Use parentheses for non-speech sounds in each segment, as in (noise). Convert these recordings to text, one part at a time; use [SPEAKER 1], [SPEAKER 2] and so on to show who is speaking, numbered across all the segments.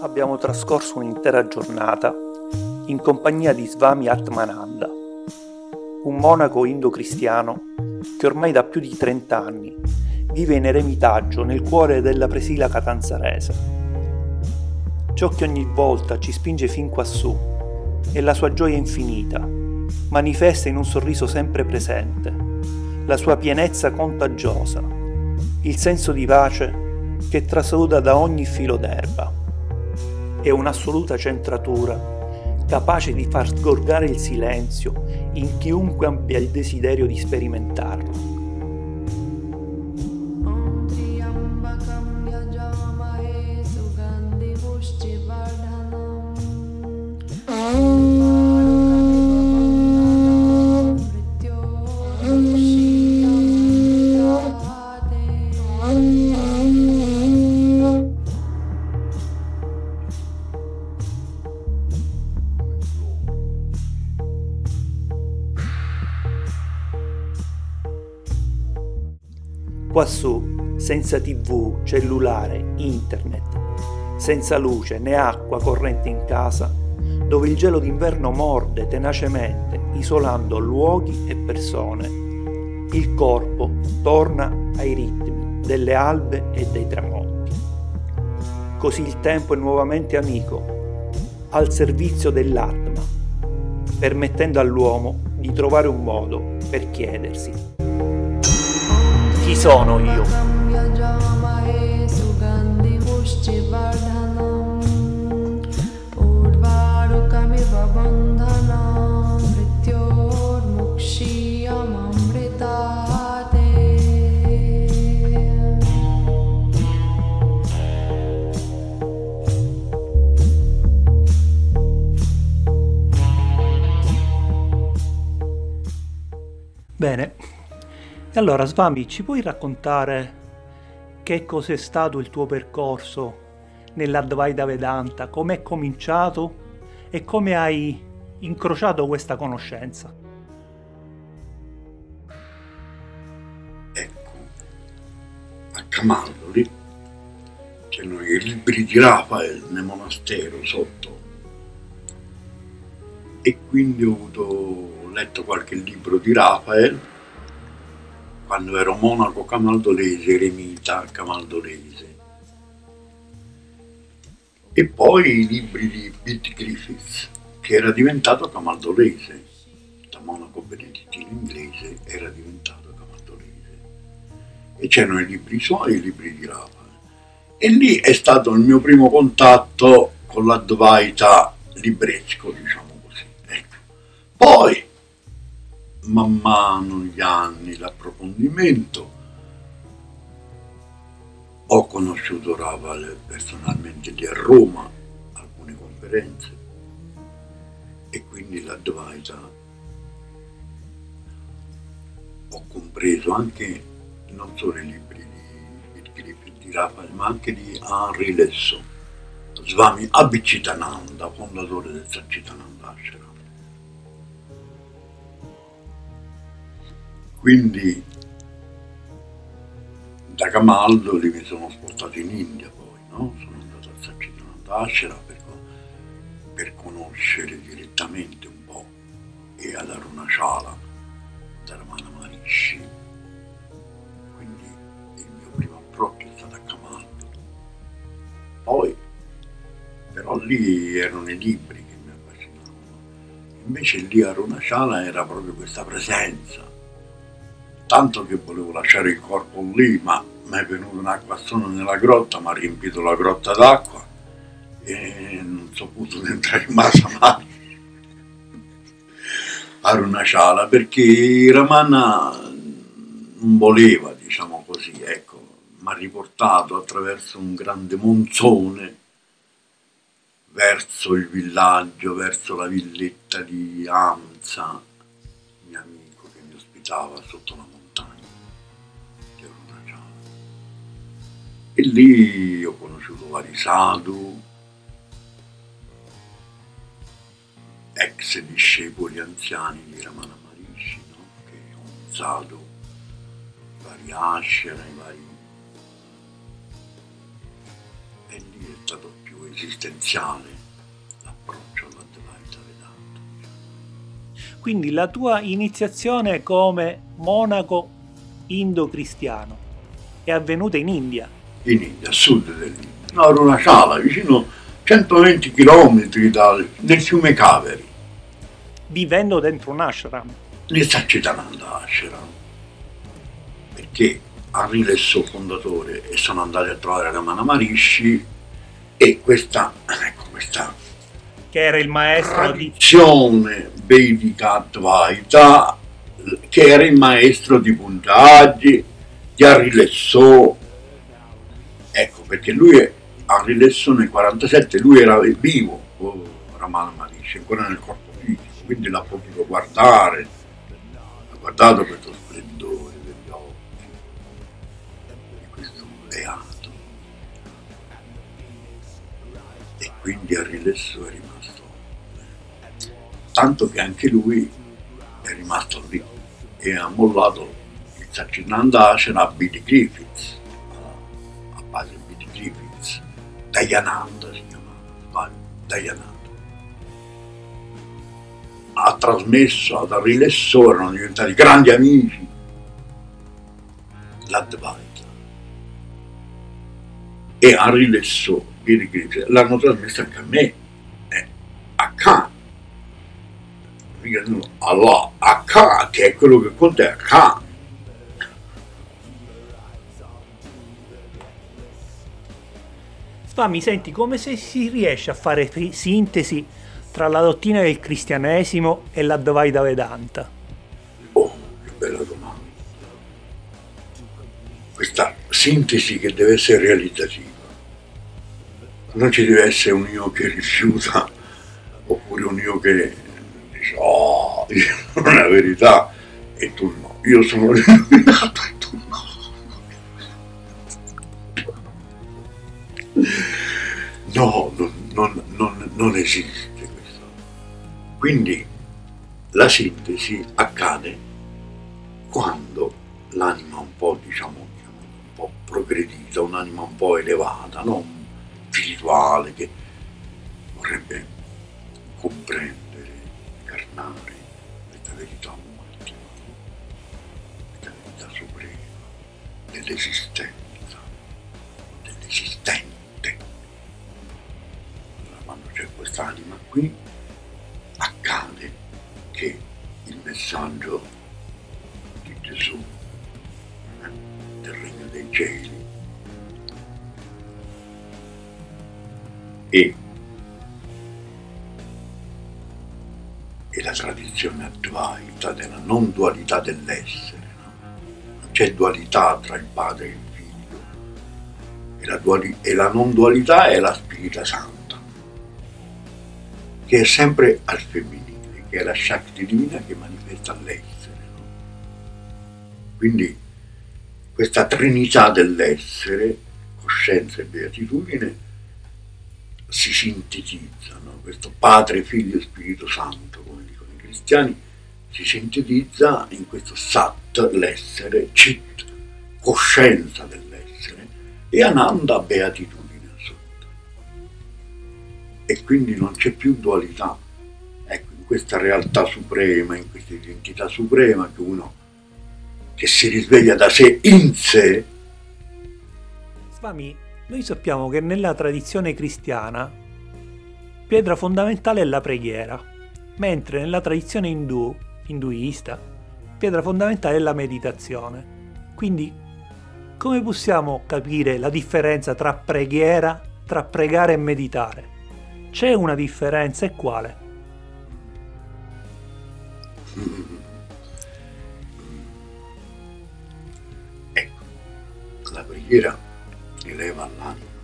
[SPEAKER 1] Abbiamo trascorso un'intera giornata in compagnia di Swami Atmananda, un monaco indo-cristiano che ormai da più di 30 anni vive in eremitaggio nel cuore della presila catanzarese. Ciò che ogni volta ci spinge fin quassù è la sua gioia infinita, manifesta in un sorriso sempre presente, la sua pienezza contagiosa, il senso di pace che trasuda da ogni filo d'erba. È un'assoluta centratura, capace di far sgorgare il silenzio in chiunque abbia il desiderio di sperimentarlo. Senza tv, cellulare, internet, senza luce né acqua corrente in casa, dove il gelo d'inverno morde tenacemente, isolando luoghi e persone, il corpo torna ai ritmi delle albe e dei tramonti. Così il tempo è nuovamente amico, al servizio dell'atma, permettendo all'uomo di trovare un modo per chiedersi chi sono io? Bene, allora Svami, ci puoi raccontare che cos'è stato il tuo percorso nell'Advaita Vedanta, come è cominciato? E come hai incrociato questa conoscenza?
[SPEAKER 2] Ecco, a Camaldoli c'erano i libri di Rafael nel monastero sotto. E quindi ho avuto letto qualche libro di Rafael quando ero monaco camaldolese, eremita camaldolese. E poi i libri di Pete Griffiths, che era diventato camaldolese, da monaco benedettino inglese era diventato camaldolese. E c'erano i libri suoi e i libri di Rafael. E lì è stato il mio primo contatto con l'Advaita libresco, diciamo così. Ecco. Poi man mano gli anni, l'approfondimento. Ho conosciuto Raval personalmente lì a Roma, alcune conferenze, e quindi l'Advaita ho compreso anche non solo i libri di, di, di Rafael, ma anche di Henri Lesso, Swami Abhicitananda, fondatore del Satchitananda Ashram. Quindi da Camaldoli mi sono spostato in India poi, no? sono andato a Satchitanandashara per, per conoscere direttamente un po' e ad Arunachala, da Ramana Maharishi. Quindi il mio primo approccio è stato a Camaldoli. Poi, però lì erano i libri che mi affascinavano. Invece lì a Arunachala era proprio questa presenza tanto che volevo lasciare il corpo lì, ma mi è venuto un acquazzone nella grotta, mi ha riempito la grotta d'acqua e non sono potuto (laughs) entrare in Masamani a Runachala perché Ramana non voleva, diciamo così, ecco, mi ha riportato attraverso un grande monzone verso il villaggio, verso la villetta di Amza, mio amico che mi ospitava sotto la E lì ho conosciuto vari sadhu, ex discepoli anziani di Ramana Maharishi, no? che è un sadhu, vari ashram, i vari... E lì è stato più esistenziale l'approccio all'Advaita Vedanta.
[SPEAKER 1] Quindi la tua iniziazione come monaco indo-cristiano è avvenuta in India.
[SPEAKER 2] In India, a sud dell'India, no, a Runachala, vicino 120 km dal, nel fiume Kaveri.
[SPEAKER 1] vivendo dentro un ashram.
[SPEAKER 2] nel Satchitananda Ashram perché rilesso il fondatore e sono andati a trovare Ramana Maharishi e questa, ecco, questa
[SPEAKER 1] che era il maestro di
[SPEAKER 2] vedica Advaita che era il maestro di Punjabi di Arilesso ecco perché lui è- Rilesso nel 47 lui era vivo oh, Maharishi ancora nel corpo fisico quindi l'ha potuto guardare ha guardato questo splendore degli occhi di questo beato e quindi a Rilesso è rimasto tanto che anche lui è rimasto lì e ha mollato il Satchitananda Ashram a B.D. Griffiths Dayananda si chiamava Dayananda ha trasmesso ad Arilesso erano diventati grandi amici. l'Advaita e Arilesso B.D. Griffiths l'hanno trasmesso anche a me. Eh, a Khan Allah a Khan che è quello che conta è a Khan
[SPEAKER 1] Sfami, senti come se si riesce a fare sintesi tra la dottrina del cristianesimo e l'Advaita Vedanta.
[SPEAKER 2] Oh, che bella domanda. Questa sintesi che deve essere realizzativa. Non ci deve essere un io che rifiuta oppure un io che dice oh, io (laughs) non è la verità e tu no. Io sono (laughs) l'illuminato no. No, non, non- non- non esiste questo. Quindi la sintesi accade quando l'anima un po', diciamo, un po' progredita, un'anima un po' elevata, no? spirituale, che vorrebbe comprendere, incarnare questa verità ultima, questa verità suprema dell'esistenza, dell'esistente. C'è quest'anima qui, accade che il messaggio di Gesù eh, del regno dei cieli e, e la tradizione advaita della non dualità dell'essere. no? Non c'è dualità tra il padre e il figlio e la, e la non dualità è la spirita santa che è sempre al femminile, che è la Shakti divina che manifesta l'essere. no? Quindi questa trinità dell'essere, coscienza e beatitudine, si sintetizzano. Questo Padre, Figlio e Spirito Santo, come dicono i cristiani, si sintetizza in questo Sat, l'essere, Chit, coscienza dell'essere, e Ananda, beatitudine. E quindi non c'è più dualità. Ecco, in questa realtà suprema, in questa identità suprema che uno che si risveglia da sé in sé,
[SPEAKER 1] Sfami, noi sappiamo che nella tradizione cristiana pietra fondamentale è la preghiera, mentre nella tradizione indù, induista, pietra fondamentale è la meditazione. Quindi, come possiamo capire la differenza tra preghiera, tra pregare e meditare? C'è una differenza e quale?
[SPEAKER 2] ecco, la preghiera eleva l'anima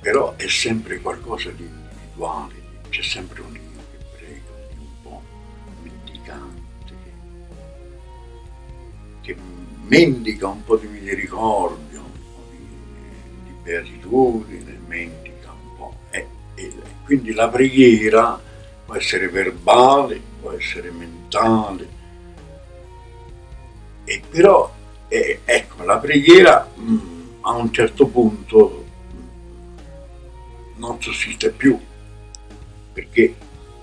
[SPEAKER 2] però è sempre qualcosa di individuale, c'è sempre un io che prega, un po' mendicante, che, mendica un po' di misericordia, beatitudine, mendica un po'. E, e quindi la preghiera può essere verbale, può essere mentale, e però eh, ecco, la preghiera mh, a un certo punto mh, non sussiste più, perché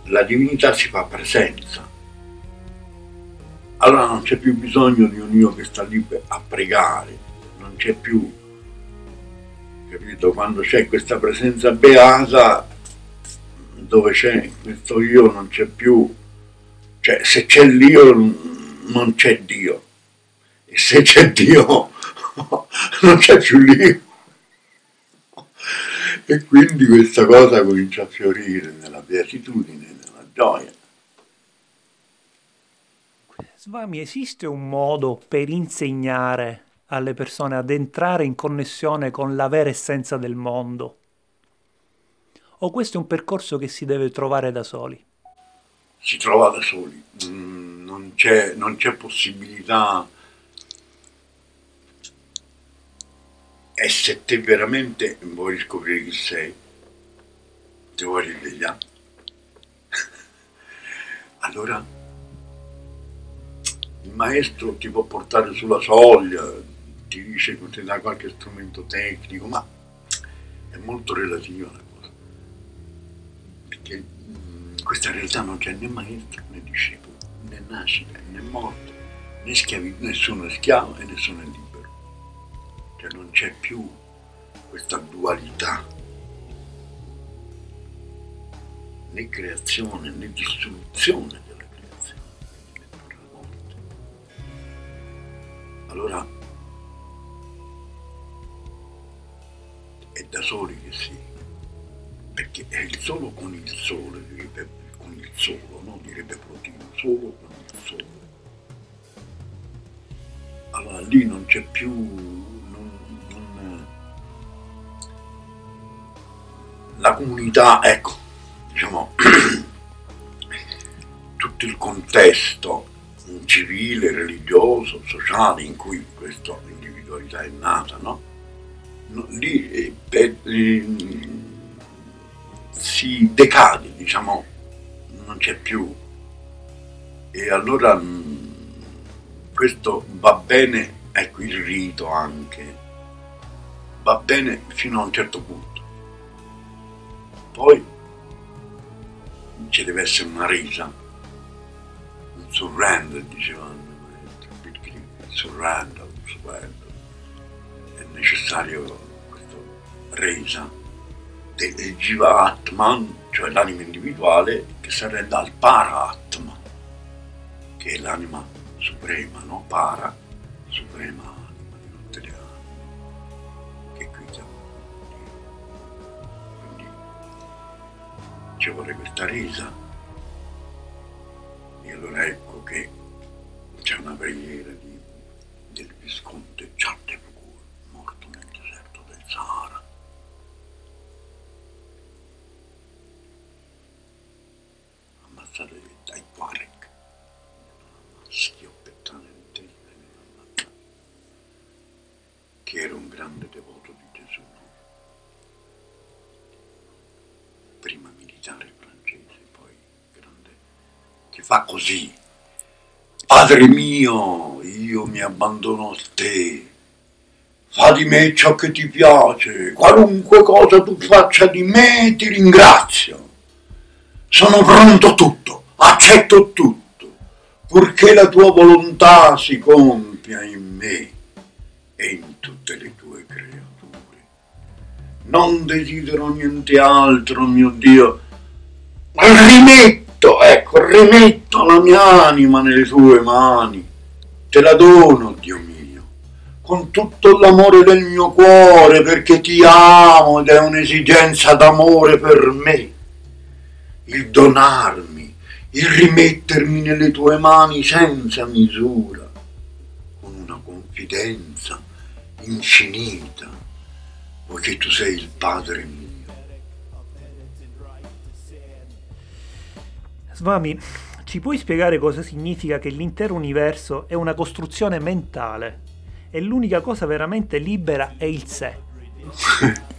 [SPEAKER 2] la divinità si fa presenza. Allora non c'è più bisogno di un Dio che sta lì a pregare, non c'è più, capito? Quando c'è questa presenza beata, dove c'è questo io non c'è più, cioè se c'è l'io non c'è Dio e se c'è Dio (laughs) non c'è più l'io. E quindi questa cosa comincia a fiorire nella beatitudine, nella gioia.
[SPEAKER 1] Svami, esiste un modo per insegnare alle persone ad entrare in connessione con la vera essenza del mondo? O questo è un percorso che si deve trovare da soli?
[SPEAKER 2] Si trova da soli, mm, non c'è, non c'è possibilità. E se te veramente vuoi scoprire chi sei, ti vuoi risvegliare, (laughs) allora il maestro ti può portare sulla soglia, dice che ti dà qualche strumento tecnico, ma è molto relativa la cosa. Perché mh, in questa realtà non c'è né maestro né discepolo, né nascita né morte, né schiavi, nessuno è schiavo e nessuno è libero. Cioè non c'è più questa dualità, né creazione né distruzione della creazione, la morte. Allora è da soli che si, perché è il solo con il sole, direbbe con il solo, no? direbbe Plotino, solo con il sole. Allora lì non c'è più, non, non- la comunità, ecco, diciamo, (clears throat) tutto il contesto civile, religioso, sociale in cui questa individualità è nata, no? Lì eh, eh, si decade, diciamo, non c'è più. E allora mh, questo va bene, ecco il rito anche, va bene fino a un certo punto. Poi ci deve essere una resa, un surrender, diceva il surrender, un surrender. Necessario questa resa del Jiva Atman, cioè l'anima individuale, che si arrenda al Para-Atma, che è l'anima suprema, no? Para, suprema anima di tutte le anime, che guida Dio. Quindi ci vuole questa resa. E allora ecco che c'è una preghiera di- del Visconte Chattemokur, fa così. Padre mio, io mi abbandono a te. Fa di me ciò che ti piace, qualunque cosa tu faccia di me ti ringrazio. Sono pronto a tutto, accetto tutto, purché la tua volontà si compia in me e in tutte le tue creature. Non desidero niente altro, mio Dio. Rimetto, ecco, rimetto la mia anima nelle tue mani. Te la dono, Dio mio, con tutto l'amore del mio cuore, perché ti amo ed è un'esigenza d'amore per me. Il donarmi, il rimettermi nelle tue mani senza misura, con una confidenza infinita poiché tu sei il Padre mio.
[SPEAKER 1] Svami, ci puoi spiegare cosa significa che l'intero universo è una costruzione mentale e l'unica cosa veramente libera è il sé? (laughs)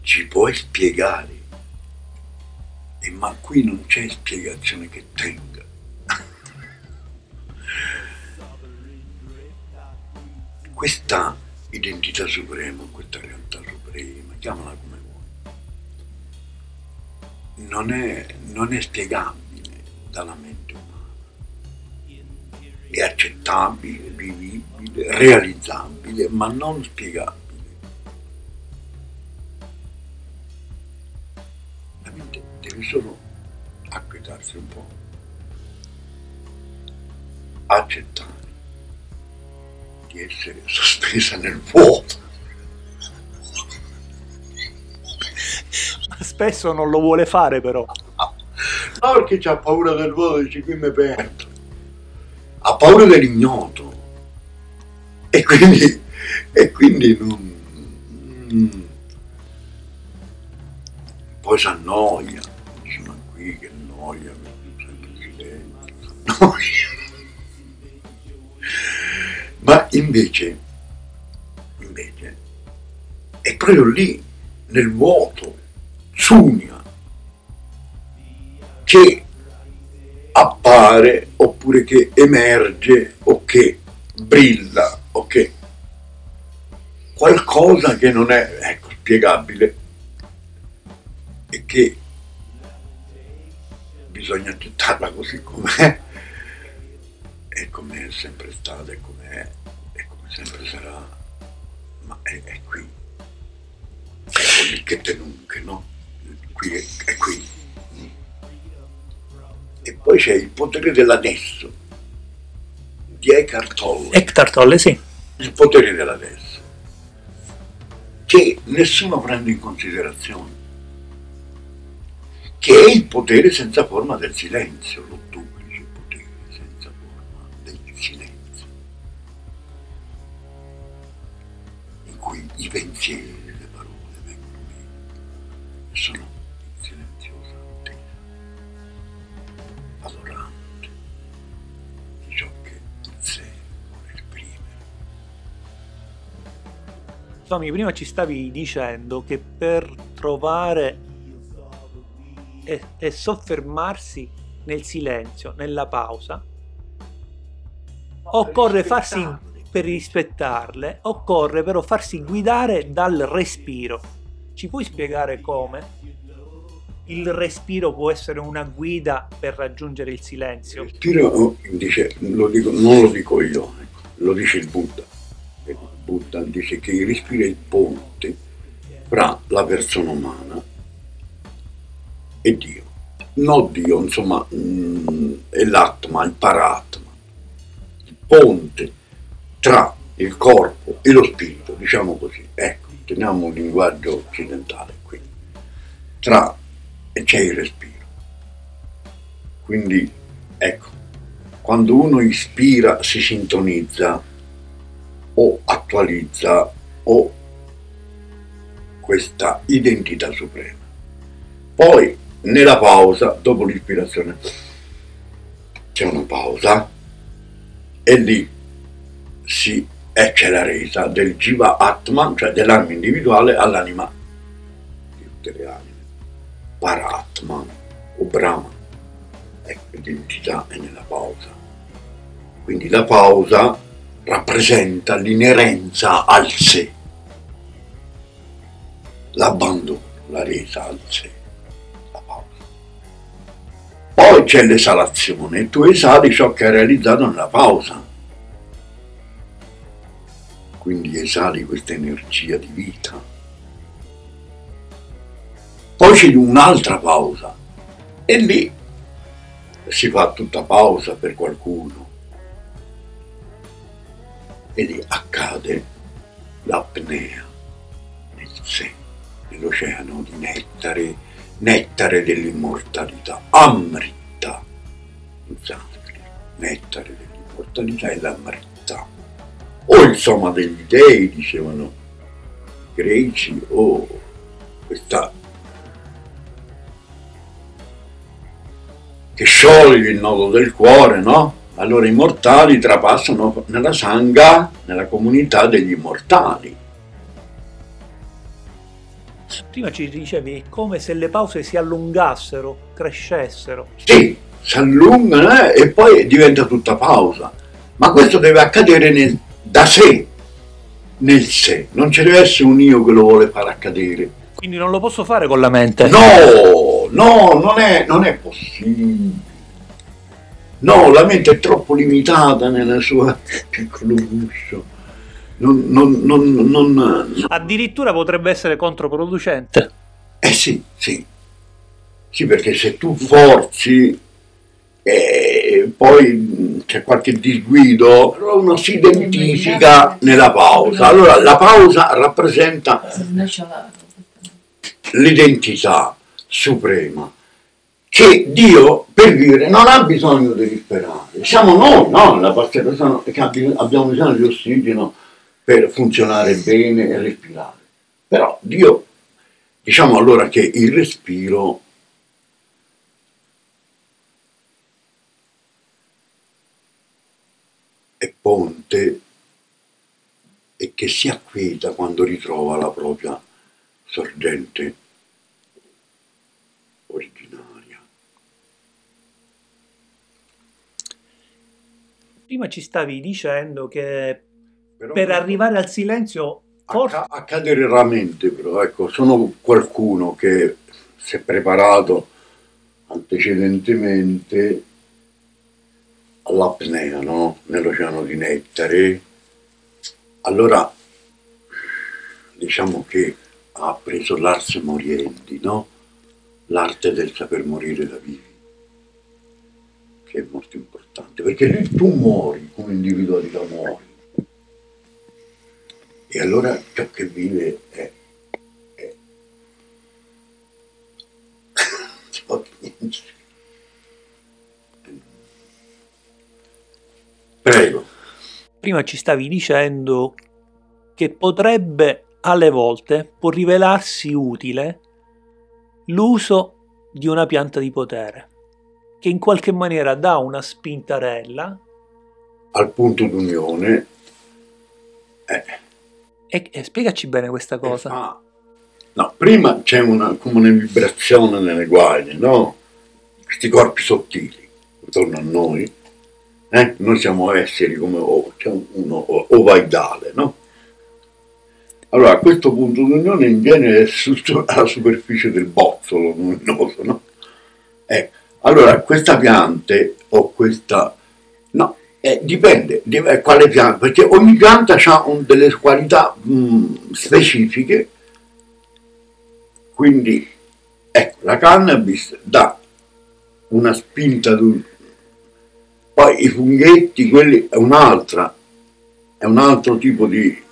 [SPEAKER 2] Ci puoi spiegare? E ma qui non c'è spiegazione che tenga. (laughs) Questa identità suprema, questa realtà suprema, chiamala come non è, non è spiegabile dalla mente umana. È accettabile, vivibile, realizzabile, ma non spiegabile. La mente deve solo acquietarsi un po', accettare di essere sospesa nel vuoto.
[SPEAKER 1] Spesso non lo vuole fare però.
[SPEAKER 2] No, perché c'ha paura del vuoto, dice qui mi perdo. Ha paura dell'ignoto. E quindi, e quindi non... mm. Poi si annoia. Dice, qui che. Noia. Ma invece, invece, è proprio lì, nel vuoto, Sunia, che appare oppure che emerge o che brilla o che qualcosa che non è ecco, spiegabile e che bisogna accettarla così com'è (laughs) e come è sempre stata e come è e come sempre sarà ma è, è qui è lì che tenunche no? Qui è, è qui e poi c'è il potere dell'adesso di Eckhart Tolle
[SPEAKER 1] Eckhart Tolle, sì.
[SPEAKER 2] il potere dell'adesso che nessuno prende in considerazione che è il potere senza forma del silenzio l'ottuplice potere senza forma del silenzio in cui i pensieri e le parole vengono meno e sono
[SPEAKER 1] Tommy, prima ci stavi dicendo che per trovare e, e soffermarsi nel silenzio, nella pausa, occorre farsi, per rispettarle, occorre però farsi guidare dal respiro. Ci puoi spiegare come? Il respiro può essere una guida per raggiungere il silenzio?
[SPEAKER 2] respiro oh, dice, lo dico- non lo dico io, lo dice il Buddha. Buddha dice che il respiro è il ponte fra la persona umana e Dio. Non Dio, insomma, mm, è l'atma, il paratma, il ponte tra il corpo e lo spirito, diciamo così. Ecco, teniamo un linguaggio occidentale qui. Tra e c'è il respiro. Quindi, ecco, quando uno ispira si sintonizza o attualizza o questa identità suprema. Poi nella pausa, dopo l'ispirazione, c'è una pausa e lì si ecce la resa del Jiva Atman, cioè dell'anima individuale all'anima di tutte le anime, Paratman o Brahman. Ecco, l'identità è nella pausa. Quindi la pausa rappresenta l'inerenza al sé, l'abbandono, la resa al sé. Poi c'è l'esalazione tu esali ciò che hai realizzato nella pausa. Quindi esali questa energia di vita. Poi c'è un'altra pausa e lì si fa tutta pausa per qualcuno e lì accade l'apnea nel sé, nell'oceano di nettare, nettare dell'immortalità, amrita in sanscrito, nettare dell'immortalità è l'amrita, o insomma degli dei, dicevano i greci, o questa che scioglie il nodo del cuore, no? Allora i mortali trapassano nella sanga, nella comunità degli immortali.
[SPEAKER 1] Prima ci dicevi è come se le pause si allungassero, crescessero.
[SPEAKER 2] Sì, si allungano eh, e poi diventa tutta pausa. Ma questo deve accadere nel- da sé, nel sé. Non ci deve essere un io che lo vuole far accadere.
[SPEAKER 1] Quindi non lo posso fare con la mente.
[SPEAKER 2] No, no, non è, non è possibile. No, la mente è troppo limitata nella sua piccolo guscio. Non, non, non, non-
[SPEAKER 1] Addirittura potrebbe essere controproducente.
[SPEAKER 2] Eh sì, sì. Sì, perché se tu forzi e poi mh, c'è qualche disguido, allora uno si identifica nella pausa. Allora la pausa rappresenta l'identità suprema che Dio per vivere non ha bisogno di risperare. Siamo noi, no? La parte persona che abbi- abbiamo bisogno di ossigeno per funzionare bene e respirare. Però Dio, diciamo allora che il respiro è ponte e che si acquieta quando ritrova la propria sorgente
[SPEAKER 1] Prima ci stavi dicendo che
[SPEAKER 2] Però
[SPEAKER 1] per arrivare al silenzio forse
[SPEAKER 2] Acca- accadere raramente però, ecco, sono qualcuno che si è preparato antecedentemente all'apnea, no? Nell'oceano di Nettare. Allora, diciamo che ha preso l'arte moriendi, no? L'arte del saper morire da vivi, che è molto importante, perché lì tu muori come individualità muori. E allora ciò che vive è... (laughs) Prego.
[SPEAKER 1] prima ci stavi dicendo che potrebbe alle volte può rivelarsi utile l'uso di una pianta di potere che in qualche maniera dà una spintarella
[SPEAKER 2] Al punto d'unione... Eh,
[SPEAKER 1] e, e spiegaci bene questa cosa.
[SPEAKER 2] Ah, no, prima c'è una, come una vibrazione nelle guaglie, no? Questi corpi sottili intorno a noi, eh? noi siamo esseri come o- uno o- ovoidale, no? Allora, a questo punto d'unione in genere è alla superficie del bozzolo luminoso, no? Ecco, allora, questa piante o questa... No, eh, dipende, dip- quale pianta, perché ogni pianta ha un- delle qualità mh, specifiche, quindi ecco, la cannabis dà una spinta, poi i funghetti, quelli è un'altra, è un altro tipo di...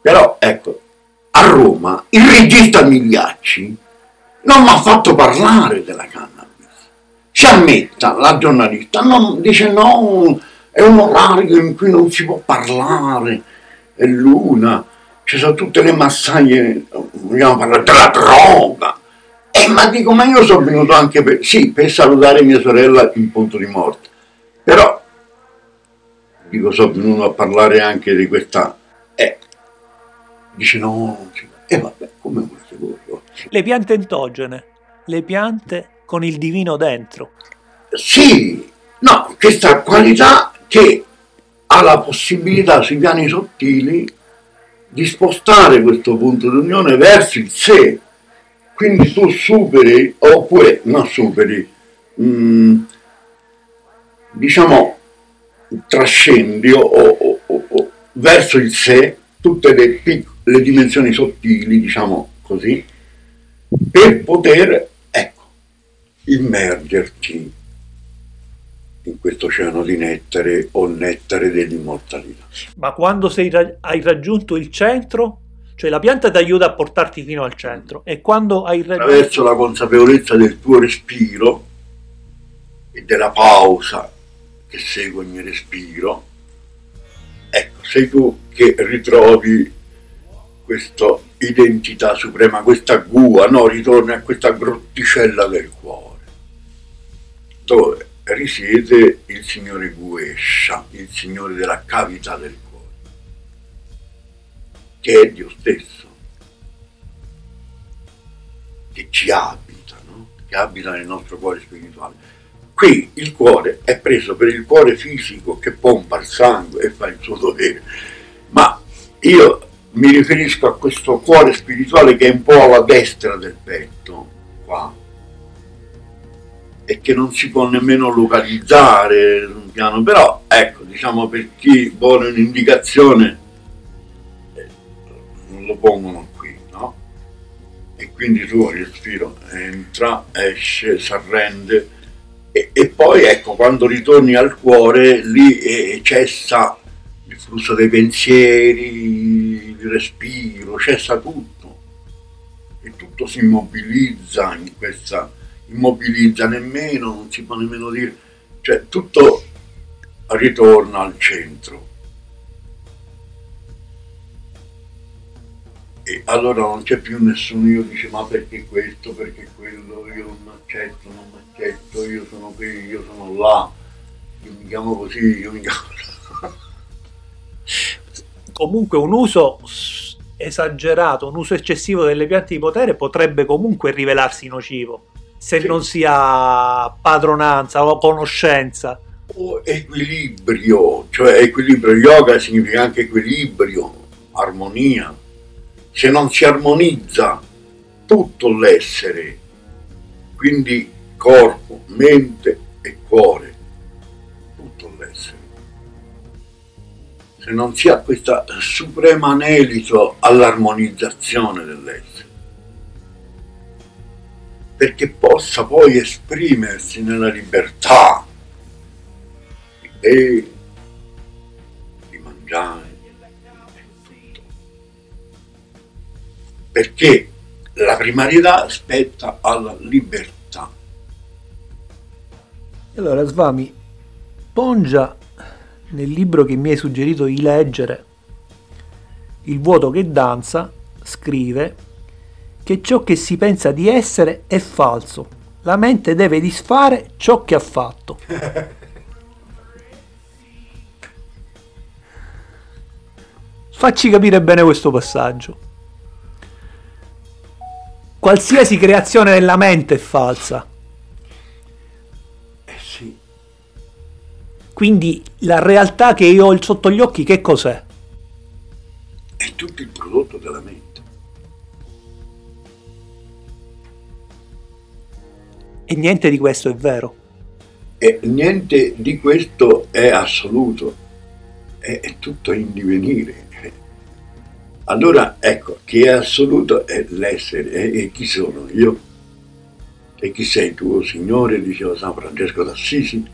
[SPEAKER 2] Però ecco, a Roma il regista Migliacci non mi ha fatto parlare della cannabis. Si ammetta, la giornalista, non, dice no, è un orario in cui non si può parlare, è l'una, ci sono tutte le massaglie, vogliamo parlare della droga. Eh, ma dico, ma io sono venuto anche per, sì, per salutare mia sorella in punto di morte, però dico, sono venuto a parlare anche di questa, eh, dice no, e vabbè, come volete voi.
[SPEAKER 1] Le piante entogene, le piante con il divino dentro.
[SPEAKER 2] Sì, no, questa qualità che ha la possibilità sui piani sottili di spostare questo punto d'unione verso il sé. Quindi tu superi, oppure non superi, mm, diciamo, trascendi o, o- o- o verso il sé tutte le, le dimensioni sottili, diciamo così, per poter, immergerti in questo oceano di nettare o nettare dell'immortalità.
[SPEAKER 1] Ma quando sei ra- hai raggiunto il centro, cioè la pianta ti aiuta a portarti fino al centro, e quando hai raggiunto...
[SPEAKER 2] Attraverso la consapevolezza del tuo respiro e della pausa che segue ogni respiro, ecco, sei tu che ritrovi questa identità suprema, questa gua, no? Ritorni a questa grotticella del cuore, dove risiede il Signore Guescia, il Signore della cavità del cuore, che è Dio stesso, che ci abita, no? che abita nel nostro cuore spirituale. Qui il cuore è preso per il cuore fisico che pompa il sangue e fa il suo dovere, ma io mi riferisco a questo cuore spirituale che è un po' alla destra del petto, qua, e che non si può nemmeno localizzare un piano, però ecco, diciamo per chi vuole un'indicazione, eh, lo pongono qui, no? E quindi tu respiro entra, esce, si arrende e, e poi ecco, quando ritorni al cuore lì eh, cessa il flusso dei pensieri, il respiro, cessa tutto e tutto si immobilizza in questa, immobilizza nemmeno, non si può nemmeno dire, cioè tutto ritorna al centro. E allora non c'è più nessuno, io dice ma perché questo, perché quello, io non accetto, non accetto, io sono qui, io sono là, io mi chiamo così, io mi chiamo
[SPEAKER 1] Comunque un uso esagerato, un uso eccessivo delle piante di potere potrebbe comunque rivelarsi nocivo, se
[SPEAKER 2] Sì.
[SPEAKER 1] non si ha padronanza o conoscenza.
[SPEAKER 2] o equilibrio, cioè equilibrio, yoga significa anche equilibrio, armonia. Se non si armonizza tutto l'essere, quindi corpo, mente e cuore, tutto l'essere. Se non si ha questo supremo anelito all'armonizzazione dell'essere, perché possa poi esprimersi nella libertà di bere, di mangiare, tutto. Perché la primarietà spetta alla libertà.
[SPEAKER 1] Allora, Svami, Pongia, nel libro che mi hai suggerito di leggere, Il vuoto che danza, scrive che ciò che si pensa di essere è falso. La mente deve disfare ciò che ha fatto. (laughs) Facci capire bene questo passaggio. Qualsiasi creazione della mente è falsa.
[SPEAKER 2] Eh sì,
[SPEAKER 1] Quindi la realtà che io ho sotto gli occhi che cos'è?
[SPEAKER 2] è tutto il prodotto della mente.
[SPEAKER 1] E niente di questo è vero.
[SPEAKER 2] E niente di questo è assoluto, è, è tutto in divenire. Allora, ecco, chi è assoluto è l'essere. E, e chi sono io? E chi sei tu, Signore? Diceva San Francesco d'Assisi.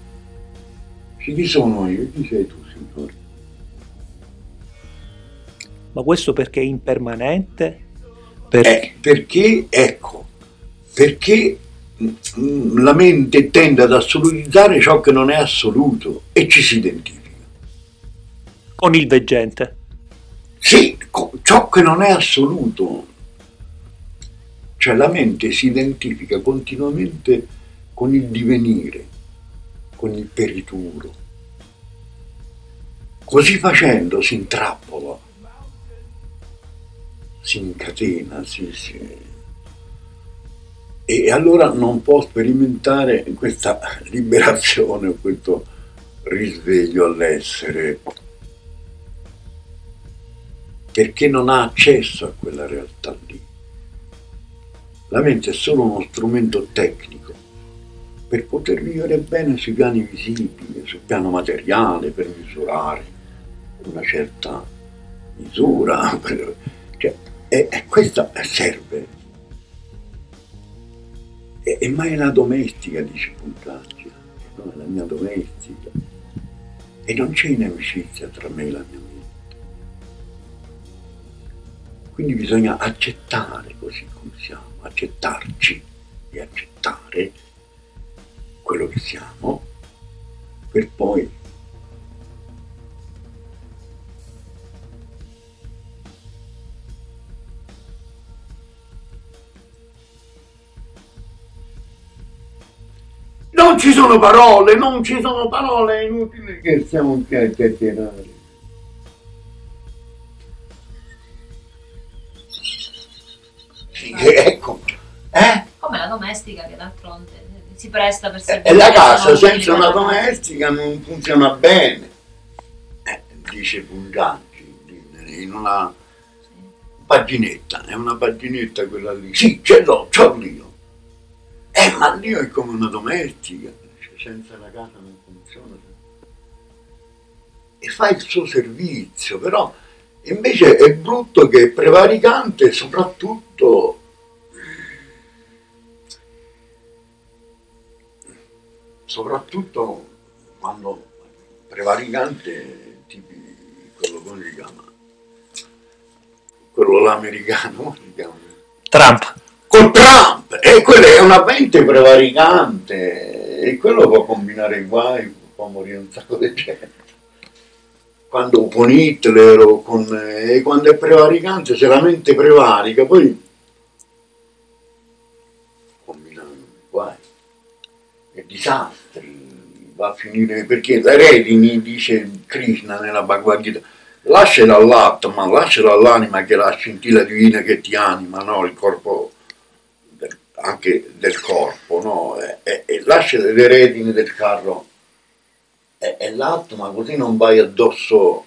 [SPEAKER 2] Sì, Chi sono io? Chi sei tu, Signore?
[SPEAKER 1] Ma questo perché è impermanente? Per-
[SPEAKER 2] Eh, perché, ecco, perché la mente tende ad assolutizzare ciò che non è assoluto e ci si identifica.
[SPEAKER 1] Con il veggente.
[SPEAKER 2] Sì, ciò che non è assoluto. Cioè la mente si identifica continuamente con il divenire, con il perituro. Così facendo si intrappola, si incatena, si, si- e allora non può sperimentare questa liberazione, questo risveglio all'essere perché non ha accesso a quella realtà lì. La mente è solo uno strumento tecnico per poter vivere bene sui piani visibili, sul piano materiale, per misurare una certa misura. cioè, e, e questa serve. E, e ma è la domestica, dice Puntaccia, no, la mia domestica. E non c'è inimicizia tra me e la mia mente. Quindi bisogna accettare così come siamo, accettarci e accettare quello che siamo per poi non ci sono parole, non ci sono parole, è inutile che stiamo qui a chiacchierare. Ecco, eh?
[SPEAKER 3] Come la domestica che d'altronde si presta per
[SPEAKER 2] E
[SPEAKER 3] servire.
[SPEAKER 2] la casa senza una domestica non funziona bene, Eh, dice Pungianti in una paginetta, è una paginetta quella lì. Sì, ce l'ho, c'ho l'io. Eh, ma l'io è come una domestica, senza la casa non funziona. E fa il suo servizio, però invece è brutto che è prevaricante soprattutto soprattutto quando prevaricante tipi quello come si chiama quello là americano come si chiama
[SPEAKER 1] Trump.
[SPEAKER 2] Con Trump. E quello è una mente prevaricante. E quello può combinare guai può morire un sacco di gente. Quando con Hitler o con e quando è prevaricante se la mente prevarica poi combina guai. E disastri. Va a finire perché redini dice Krishna nella Bhagavad Gita lasciala all'atma lasciala all'anima che è la scintilla divina che ti anima no il corpo anche del corpo no? E, e, lascia le redini del carro. E, e l'atma così non vai addosso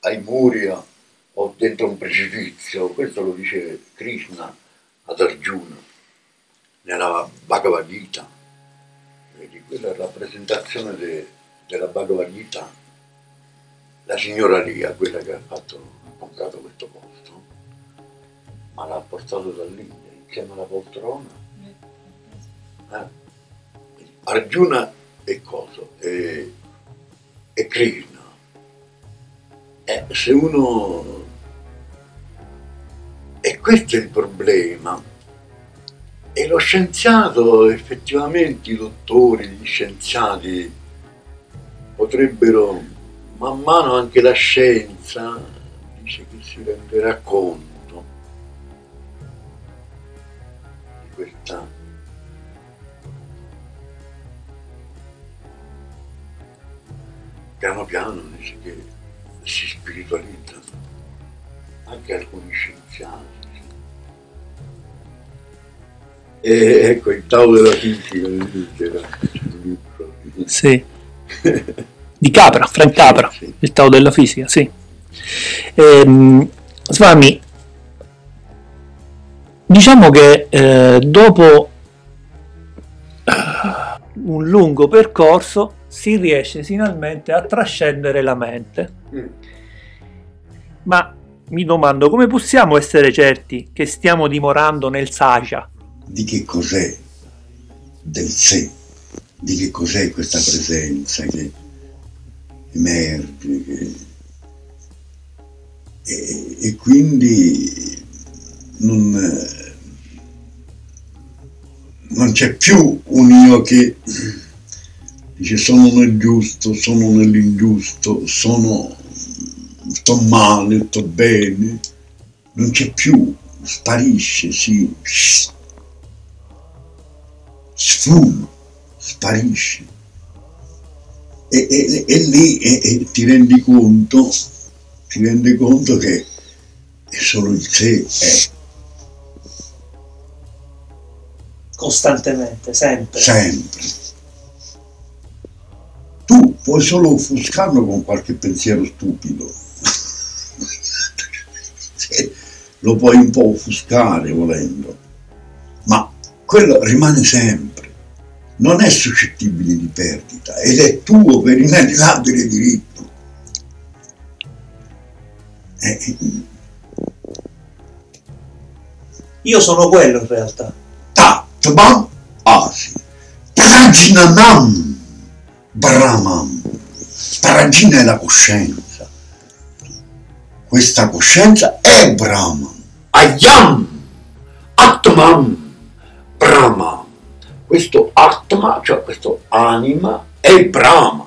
[SPEAKER 2] ai muri o- dentro un precipizio. Questo lo dice Krishna ad Arjuna nella Bhagavad Gita. Vedi, quella è la rappresentazione de- della Bhagavad Gita. La signora Lia, quella che ha, fatto, ha comprato questo posto, ma l'ha portato dall'India insieme alla poltrona. Eh? Arjuna e Coso, e, e Krishna. Eh, se uno... E questo è il problema. E lo scienziato, effettivamente i dottori, gli scienziati potrebbero, man mano anche la scienza dice che si renderà conto di questa piano piano che si spiritualizzano anche alcuni scienziati. E ecco il Tao della fisica, c'era un libro
[SPEAKER 1] Sì. Di Capra, Frank Capra,
[SPEAKER 2] Sì.
[SPEAKER 1] il Tao della fisica, sì. Ehm, Swami, diciamo che eh, dopo un lungo percorso si riesce finalmente a trascendere la mente.
[SPEAKER 2] Mm.
[SPEAKER 1] Ma mi domando come possiamo essere certi che stiamo dimorando nel Saja?
[SPEAKER 4] di che cos'è del sé, di che cos'è questa presenza che emerge che- e, e quindi non, non c'è più un io che dice sono nel giusto, sono nell'ingiusto, sono, sto male, sto bene, non c'è più, sparisce, si sfuma, sparisce. E, e- e lì e- ti rendi conto, ti rendi conto che è solo il sé è
[SPEAKER 1] Costantemente, sempre.
[SPEAKER 4] sempre. Puoi solo offuscarlo con qualche pensiero stupido. (laughs) Lo puoi un po' offuscare volendo, ma quello rimane sempre. Non è suscettibile di perdita ed è tuo per inalienabile diritto. Eh,
[SPEAKER 1] Io sono quello in realtà.
[SPEAKER 4] Tattvam Asi. Prajnanam Brahman. Prajna è la coscienza. Questa coscienza è Brahman.
[SPEAKER 2] Ayam Atman Brahma. Questo Atma, cioè questo anima, è il Brahma.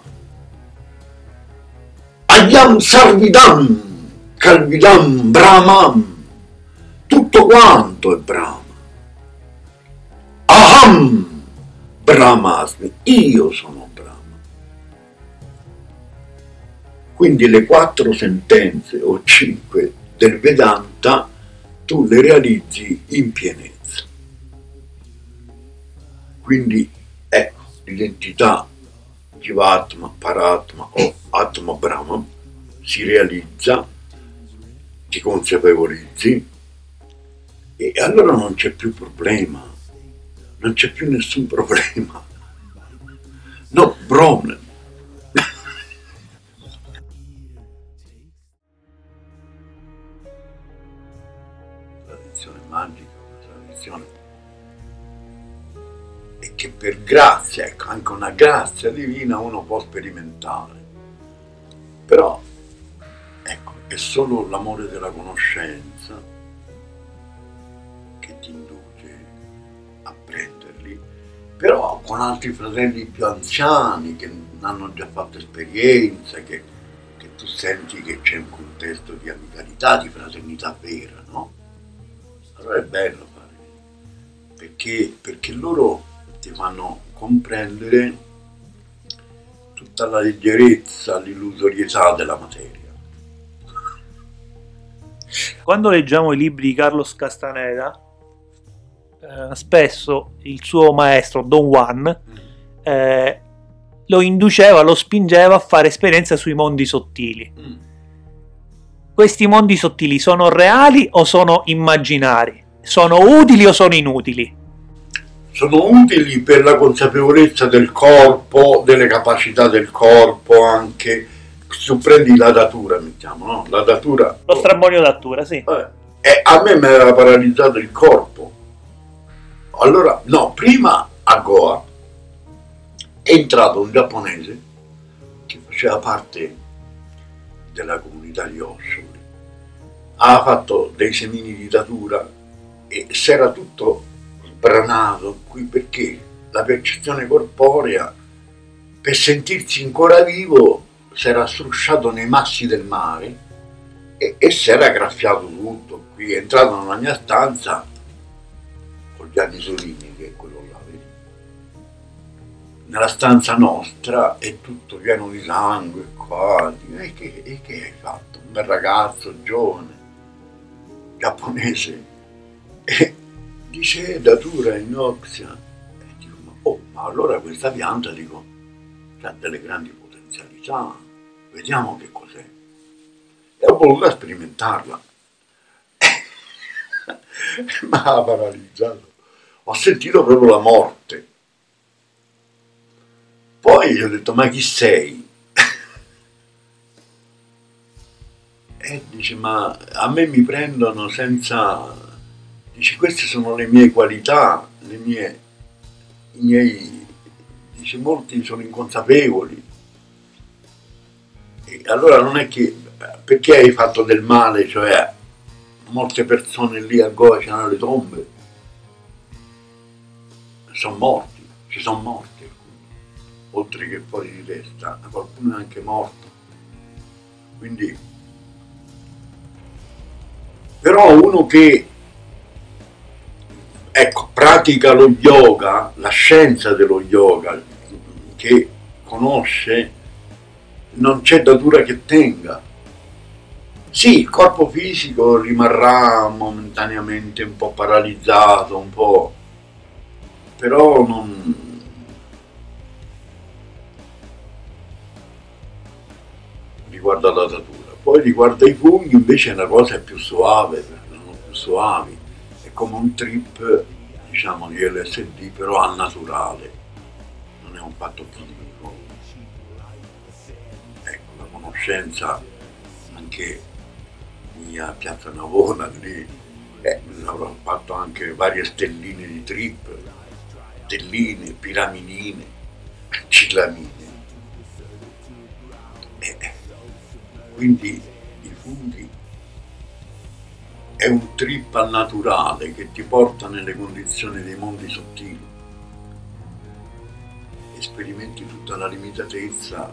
[SPEAKER 2] Ayam Sarvidam Kalvidam Brahman. Tutto quanto è Brahma. Aham Brahmasmi, io sono Quindi le quattro sentenze o cinque del Vedanta tu le realizzi in pienezza. Quindi ecco, l'identità Jivatma, Paratma o Atma Brahma si realizza, ti consapevolizzi e allora non c'è più problema, non c'è più nessun problema. No problem. Che per grazia, ecco, anche una grazia divina uno può sperimentare. Però, ecco, è solo l'amore della conoscenza che ti induce a prenderli, però con altri fratelli più anziani che hanno già fatto esperienza, che, che tu senti che c'è un contesto di amicalità, di fraternità vera, no? Allora è bello fare, perché, perché loro ti fanno comprendere tutta la leggerezza, l'illusorietà della materia.
[SPEAKER 1] Quando leggiamo i libri di Carlos Castaneda, eh, spesso il suo maestro Don Juan eh, lo induceva, lo spingeva a fare esperienza sui mondi sottili. Questi mondi sottili sono reali o sono immaginari? Sono utili o sono inutili?
[SPEAKER 2] Sono utili per la consapevolezza del corpo, delle capacità del corpo anche. Se prendi la datura, mettiamo, no? La datura.
[SPEAKER 1] Lo strammonio d'attura, sì.
[SPEAKER 2] Eh, e a me mi aveva paralizzato il corpo. Allora, no, prima a Goa è entrato un giapponese che faceva parte della comunità di Osho. Ha fatto dei semini di datura e si era tutto sbranato qui perché la percezione corporea, per sentirsi ancora vivo, si era strusciato nei massi del mare e, e si era graffiato tutto qui, è entrato nella mia stanza con Gianni Solini, che è quello là, vedi? Nella stanza nostra è tutto pieno di sangue qua. E che, e che hai fatto? Un bel ragazzo giovane, giapponese. Dice "Eh, datura inoxia. E dico, ma, oh, ma allora questa pianta, dico, ha delle grandi potenzialità. Vediamo che cos'è. E ho voluto sperimentarla. (laughs) Mi ha paralizzato. Ho sentito proprio la morte. Poi gli ho detto, ma chi sei? (laughs) E dice, ma a me mi prendono senza... Dice, queste sono le mie qualità, le mie... i miei... Dice, molti sono inconsapevoli. E allora non è che... Perché hai fatto del male? Cioè, molte persone lì a Goa c'erano le tombe. Sono morti, ci sono morti alcuni. Oltre che fuori di testa, qualcuno è anche morto. Quindi però uno che ecco, pratica lo yoga, la scienza dello yoga, che conosce, non c'è datura che tenga. Sì, il corpo fisico rimarrà momentaneamente un po' paralizzato, un po', però non, riguarda la datura. Poi riguarda i funghi invece è una cosa più suave, sono più suavi, come un trip diciamo di LSD però al naturale, non è un fatto chimico. Ecco, la conoscenza anche qui a Piazza Navona lì, eh, avrò fatto anche varie stelline di trip, stelline, piramidine, (laughs) cilamine. Eh, quindi è un trip al naturale che ti porta nelle condizioni dei mondi sottili e sperimenti tutta la limitatezza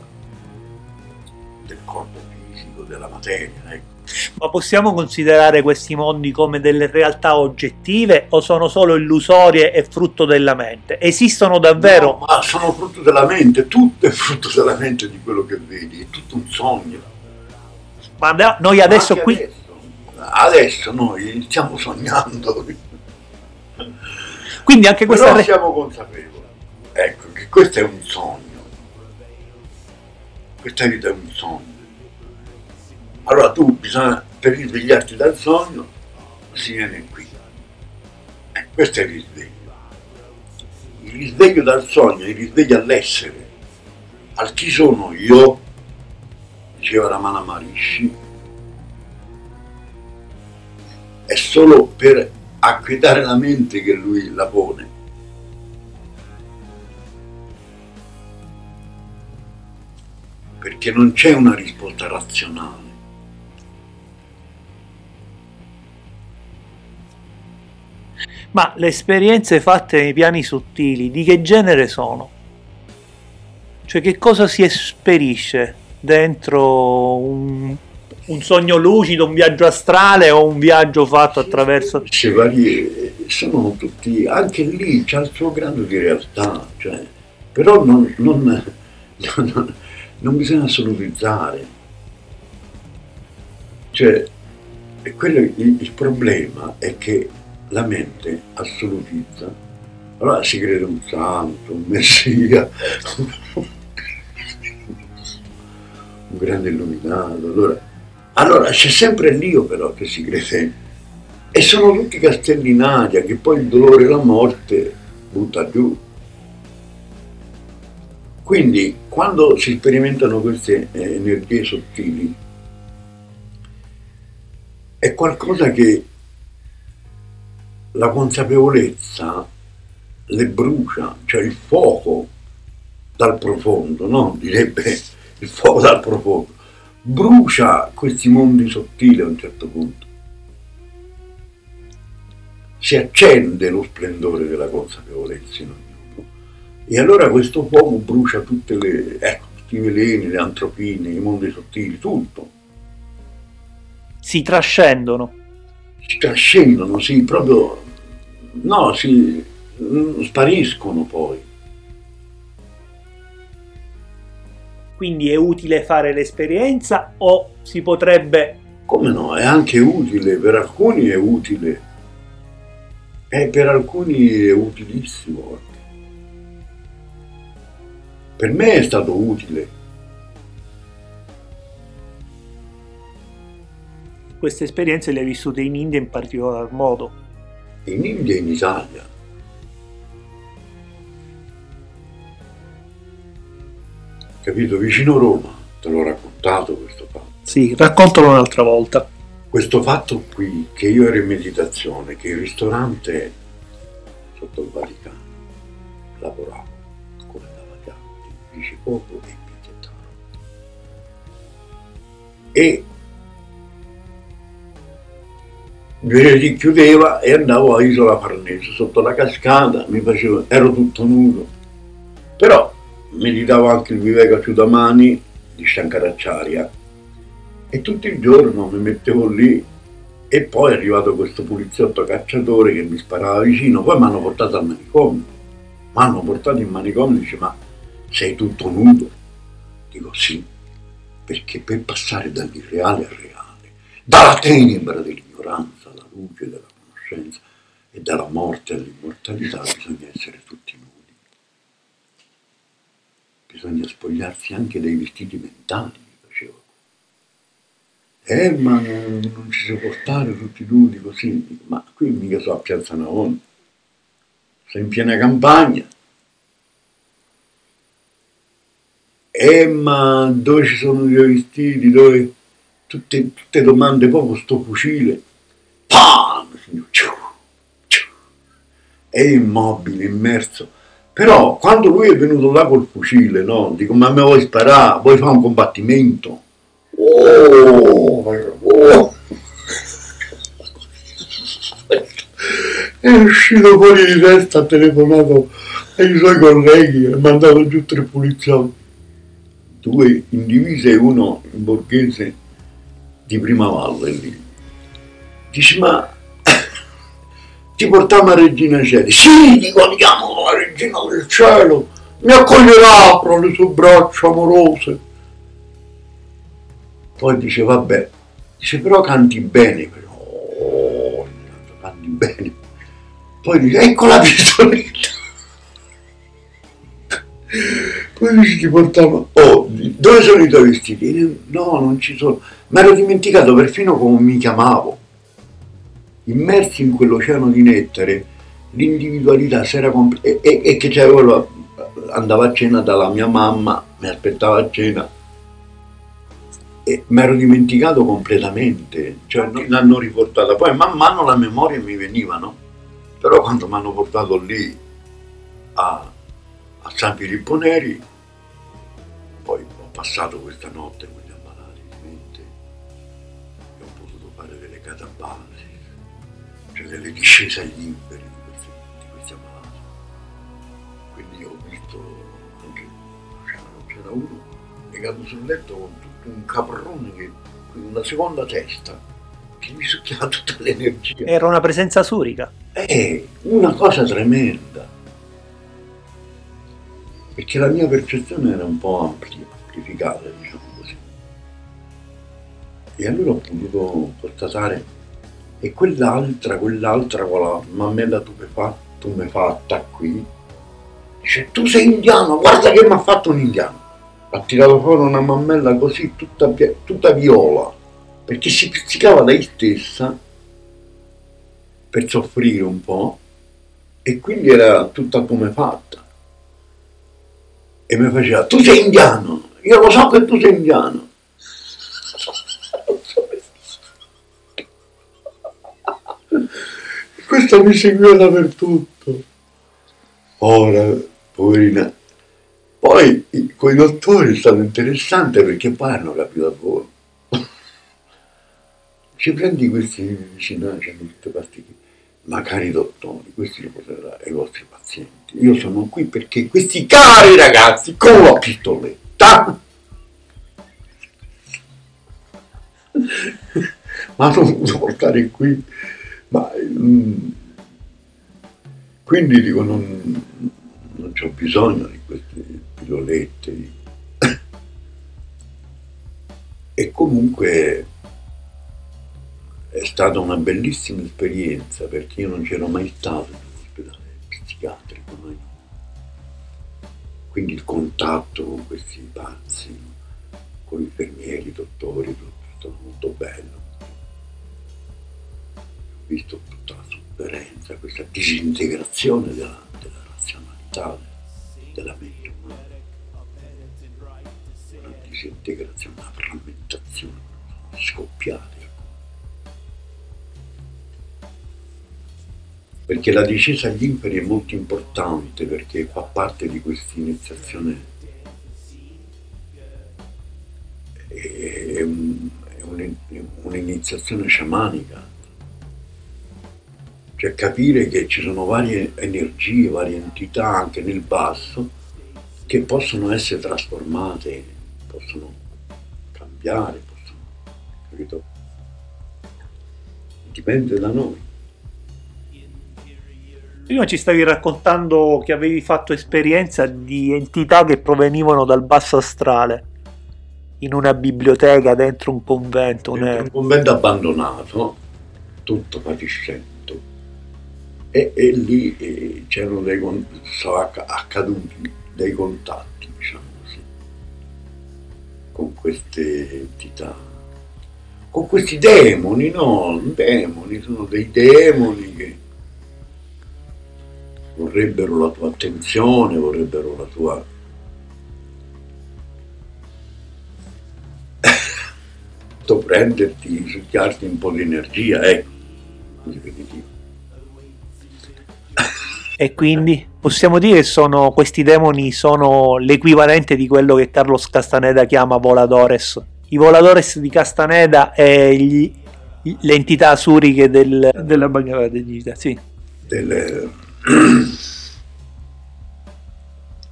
[SPEAKER 2] del corpo fisico, della materia. Ecco.
[SPEAKER 1] Ma possiamo considerare questi mondi come delle realtà oggettive o sono solo illusorie e frutto della mente? Esistono davvero?
[SPEAKER 2] No, ma sono frutto della mente, tutto è frutto della mente di quello che vedi, è tutto un sogno.
[SPEAKER 1] Ma no- noi adesso qui
[SPEAKER 2] Adesso, adesso noi stiamo sognando,
[SPEAKER 1] quindi anche questa
[SPEAKER 2] però
[SPEAKER 1] re-
[SPEAKER 2] siamo consapevoli. Ecco, che questo è un sogno. Questa vita è un sogno. Allora tu bisogna, per risvegliarti dal sogno, si viene qui. Eh, questo è il risveglio. Il risveglio dal sogno, il risveglio all'essere. Al chi sono io, diceva Ramana Maharishi, è solo per acquietare la mente che lui la pone. Perché non c'è una risposta razionale.
[SPEAKER 1] Ma le esperienze fatte nei piani sottili di che genere sono? Cioè che cosa si esperisce dentro un, un sogno lucido, un viaggio astrale o un viaggio fatto attraverso...
[SPEAKER 2] Varie sono tutti, anche lì c'è il suo grado di realtà, cioè, però non, non, non- non bisogna assolutizzare. Cioè, quello- il, il problema è che la mente assolutizza, allora si crede un santo, un messia, (laughs) un grande illuminato, allora, allora c'è sempre l'io però che si crede e sono tutti castelli in aria che poi il dolore e la morte butta giù. Quindi quando si sperimentano queste eh, energie sottili è qualcosa che la consapevolezza le brucia, cioè il fuoco dal profondo, no? Direbbe il fuoco dal profondo, brucia questi mondi sottili a un certo punto si accende lo splendore della consapevolezza in ognuno. E allora questo fuoco brucia tutte le, ecco, tutti i veleni, le antropine, i mondi sottili, tutto.
[SPEAKER 1] Si trascendono.
[SPEAKER 2] Si trascendono, sì, proprio, no, si mm, spariscono poi.
[SPEAKER 1] Quindi è utile fare l'esperienza o si potrebbe...
[SPEAKER 2] Come no, è anche utile, per alcuni è utile, e per alcuni è utilissimo. Per me è stato utile.
[SPEAKER 1] Queste esperienze le hai vissute in India in particolar modo.
[SPEAKER 2] in India e in Italia. Capito? Vicino Roma, te l'ho raccontato questo fatto.
[SPEAKER 1] Sì, raccontalo un'altra volta.
[SPEAKER 2] Questo fatto qui, che io ero in meditazione, che il ristorante sotto il Vaticano lavoravo come da vagante, dice poco e pizzettaro. E venerdì chiudeva e andavo a Isola Farnese sotto la cascata, mi facevo, ero tutto nudo. Però meditavo anche il Viveka Ciudamani di Shankaracharya e tutto il giorno mi mettevo lì e poi è arrivato questo poliziotto cacciatore che mi sparava vicino, poi mi hanno portato al manicomio. Mi hanno portato in manicomio e dice ma sei tutto nudo? Dico sì, perché per passare dall'irreale al reale, dalla tenebra dell'ignoranza alla luce della conoscenza e dalla morte all'immortalità bisogna essere tutti. Bisogna spogliarsi anche dei vestiti mentali, mi facevo. Eh, ma non ci si può stare tutti nudi così. Ma qui mica so a Piazza Navona. Sei in piena campagna. Eh, ma dove ci sono i vestiti? Dove... Tutte, tutte domande, poi con sto fucile. Pam! È immobile, immerso. Però quando lui è venuto là col fucile, no? Dico, ma me vuoi sparare? Vuoi fare un combattimento? Oh, oh. (laughs) È uscito fuori di testa, ha telefonato ai suoi colleghi e ha mandato giù tre poliziotti. Due in divisa e uno in borghese di Prima Valle lì. Dice, ma ti portiamo a Regina Cieli? Sì, dico, andiamo alla Regina del Cielo, mi accoglierà tra le sue braccia amorose. Poi dice, vabbè, dice, però canti bene. Oh, canti bene. Poi dice, ecco la pistoletta. Poi dice, ti portavo, oh, dove sono i tuoi vestiti? No, non ci sono. Mi ero dimenticato perfino come mi chiamavo. Immersi in quell'oceano di nettare, l'individualità si era comp- e, e, e che c'avevo la- andavo a cena dalla mia mamma, mi aspettava a cena e mi ero dimenticato completamente, cioè non l'hanno riportata. Poi man mano la memoria mi veniva, no? Però quando mi hanno portato lì a, a San Filippo Neri, poi ho passato questa notte con gli ammalati di mente e ho potuto fare delle catabalsi, cioè delle discese agli imperi di questi, di questi ammalati. Quindi ho visto anche c'era, c'era uno legato sul letto con tutto un caprone che con una seconda testa che mi succhiava tutta l'energia.
[SPEAKER 1] Era una presenza surica.
[SPEAKER 2] È una cosa tremenda. Perché la mia percezione era un po' ampli- amplificata, diciamo così. E allora ho potuto constatare, e quell'altra, quell'altra con la mammella tu mi fa, tu mi fatta qui, dice tu sei indiano, guarda che mi ha fatto un indiano. Ha tirato fuori una mammella così, tutta, tutta viola, perché si pizzicava lei stessa per soffrire un po' e quindi era tutta come fatta. E mi faceva, tu sei indiano, io lo so che tu sei indiano. Questo mi seguiva dappertutto. Ora, poverina. Poi con i dottori è stato interessante perché poi hanno capito a loro. (laughs) Ci prendi questi medicinali, hanno tutte partite. Ma cari dottori, questi li potete dare ai vostri pazienti. Io sono qui perché questi cari ragazzi con la pistoletta (laughs) ma non portare qui. Ma, mm, quindi dico, non, non c'ho bisogno di queste pillolette. E comunque è stata una bellissima esperienza perché io non c'ero mai stato in un ospedale psichiatrico. mai. Quindi il contatto con questi pazzi, con gli infermieri, i dottori, tutto è molto bello. Visto tutta la sofferenza, questa disintegrazione della, della razionalità, della mente umana. Una disintegrazione, una frammentazione, ecco. Perché la discesa agli imperi è molto importante perché fa parte di questa iniziazione è un- è un- un'iniziazione sciamanica, cioè capire che ci sono varie energie, varie entità anche nel basso che possono essere trasformate, possono cambiare, possono, capito? Dipende da noi.
[SPEAKER 1] Prima ci stavi raccontando che avevi fatto esperienza di entità che provenivano dal basso astrale in una biblioteca dentro un convento. un-
[SPEAKER 2] Dentro un convento abbandonato, tutto fatiscente. E, e lì eh, c'erano dei sono acc- accaduti dei contatti, diciamo così, con queste entità, con questi demoni, no? Demoni, sono dei demoni che vorrebbero la tua attenzione, vorrebbero la tua (coughs) prenderti, succhiarti un po' di energia, ecco, in definitivo.
[SPEAKER 1] E quindi possiamo dire che sono, questi demoni sono l'equivalente di quello che Carlos Castaneda chiama voladores. I voladores di Castaneda e gli- le entità suriche del- della Bhagavad Gita, sì.
[SPEAKER 2] delle... (clears throat)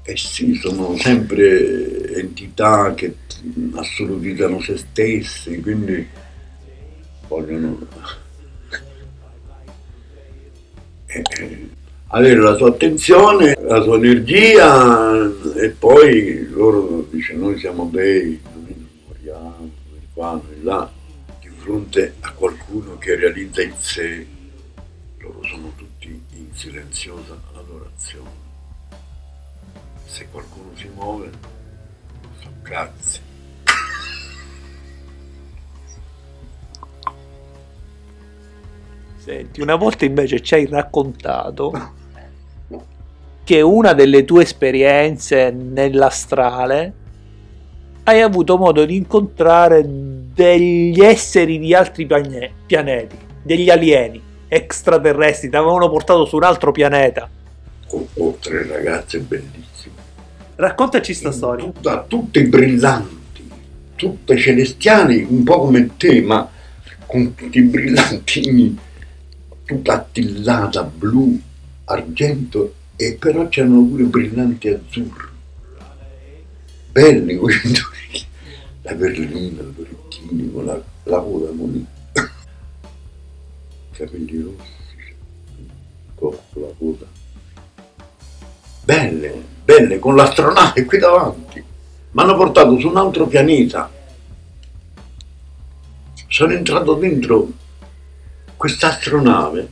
[SPEAKER 2] Eh sì, sono sempre entità che assolutizzano se stessi, quindi vogliono (laughs) eh, eh, avere la sua attenzione, la sua energia e poi loro dicono noi siamo dei, noi non moriamo, noi qua, noi là, di fronte a qualcuno che realizza in sé, loro sono tutti in silenziosa adorazione. Se qualcuno si muove, so grazie.
[SPEAKER 1] Senti, una volta invece ci hai raccontato (laughs) che una delle tue esperienze nell'astrale hai avuto modo di incontrare degli esseri di altri piane- pianeti, degli alieni extraterrestri, ti avevano portato su un altro pianeta.
[SPEAKER 2] Con con tre ragazze bellissime.
[SPEAKER 1] Raccontaci sta storia.
[SPEAKER 2] Tutta- tutte brillanti, tutte celestiali, un po' come te, ma con tutti i brillantini, tutta attillata, blu, argento, e però c'erano pure brillanti azzurri. Belli con i orecchi, la perlina, gli orecchini, con la, la coda con i capelli rossi, il corpo, la coda. Belle, belle, con l'astronave qui davanti. Mi hanno portato su un altro pianeta. Sono entrato dentro questa astronave.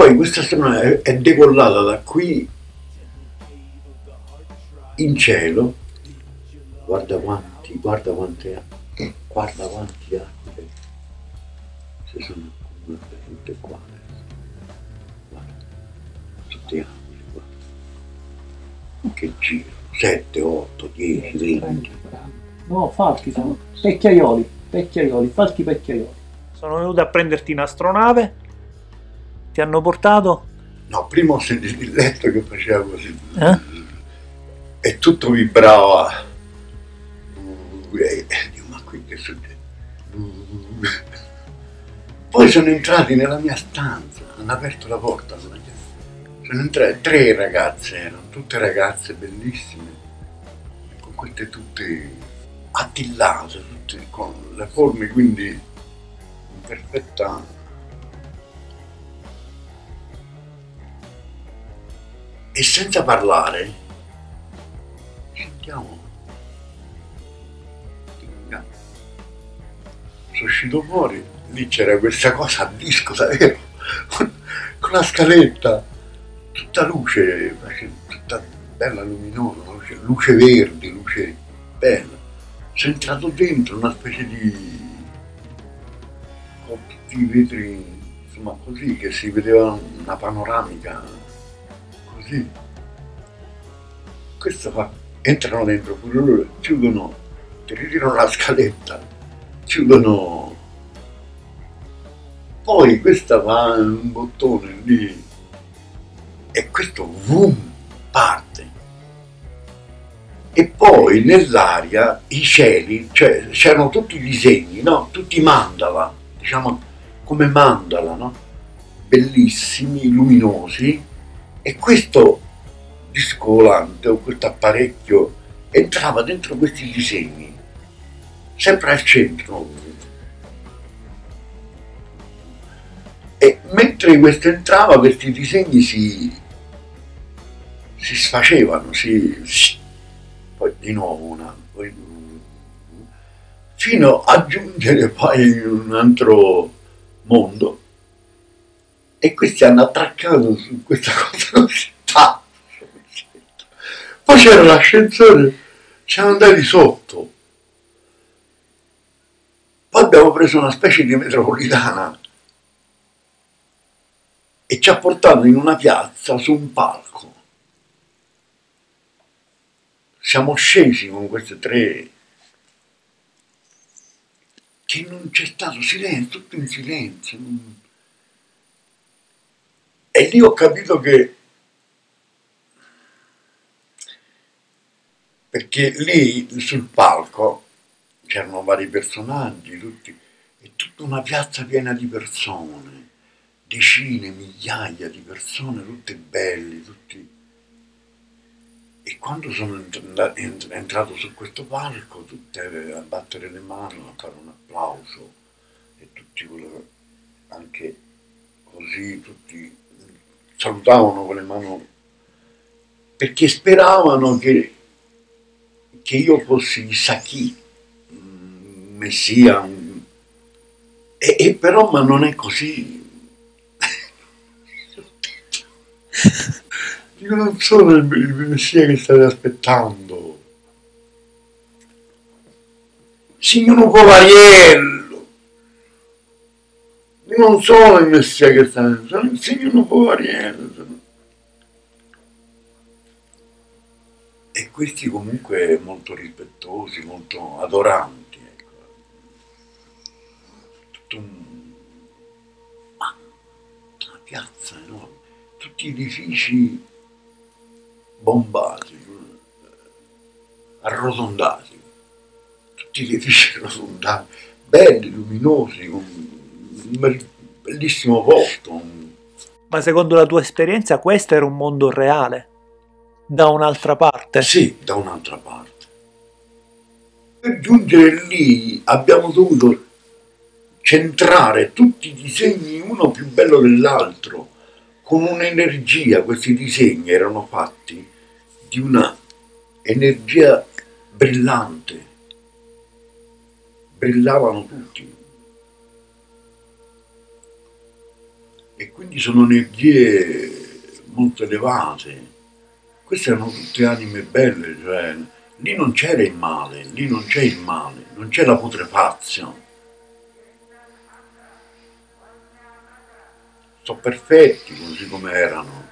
[SPEAKER 2] Poi questa astronave è decollata da qui in cielo. Guarda quanti, guarda quante, guarda quanti aquile si sono accumulate tutte qua. Guarda, tutte aquile qua. Che giro, 7, 8, 10, 20.
[SPEAKER 5] No, falchi sono. Pecchiaioli, pecchiaioli, falchi pecchiaioli.
[SPEAKER 1] Sono venuti a prenderti in astronave, ti hanno portato...
[SPEAKER 2] No, prima ho sentito il letto che faceva così.
[SPEAKER 1] Eh?
[SPEAKER 2] E tutto vibrava. E, e dico, ma qui che succede? Poi sono entrati nella mia stanza, hanno aperto la porta. Sono entrate tre ragazze, erano tutte ragazze bellissime, con queste tutte attillate, tutte con le forme quindi in perfetta e senza parlare sentiamo. Sono uscito fuori lì c'era questa cosa a disco davvero (laughs) con la scaletta tutta luce tutta bella luminosa luce, luce verde luce bella. Sono entrato dentro una specie di con tutti i vetri insomma così che si vedeva una panoramica così. Questo fa, entrano dentro pure loro, chiudono, ti ritirano la scaletta, chiudono. Poi questa fa un bottone lì e questo boom parte. E poi nell'aria i cieli, cioè c'erano tutti i disegni, no? Tutti mandala, diciamo come mandala, no? Bellissimi, luminosi, e questo disco volante o questo apparecchio entrava dentro questi disegni, sempre al centro. E mentre questo entrava, questi disegni si, si sfacevano, si, poi di nuovo una, poi, fino a giungere poi un altro mondo e questi hanno attraccato su questa cosa. Così (laughs) ta. poi c'era l'ascensore siamo andati sotto. Poi abbiamo preso una specie di metropolitana e ci ha portato in una piazza su un palco. Siamo scesi con queste tre che non c'è stato silenzio tutto in silenzio e lì ho capito che perché lì sul palco c'erano vari personaggi, tutti, e tutta una piazza piena di persone, decine, migliaia di persone, tutte belle, tutti. E quando sono entra- ent- entrato su questo palco, tutte a battere le mani, a fare un applauso, e tutti quello, anche così, tutti salutavano con le mani perché speravano che, che io fossi chissà chi, un messia, e, e però ma non è così. (laughs) Io non sono il, il messia che state aspettando. Signor Povariello, non sono il messia che state, sono il signor Povariello. E questi comunque molto rispettosi, molto adoranti. Ecco. Un... ma una piazza enorme, tutti edifici bombati, arrotondati, tutti edifici (laughs) arrotondati, belli, luminosi, con bellissimo posto.
[SPEAKER 1] Ma secondo la tua esperienza questo era un mondo reale? Da un'altra parte?
[SPEAKER 2] Sì, da un'altra parte. Per giungere lì abbiamo dovuto centrare tutti i disegni uno più bello dell'altro, con un'energia, questi disegni erano fatti di una energia brillante, brillavano tutti. E quindi sono energie molto elevate. Queste erano tutte anime belle, cioè lì non c'era il male, lì non c'è il male, non c'è la putrefazione. Sono perfetti così come erano.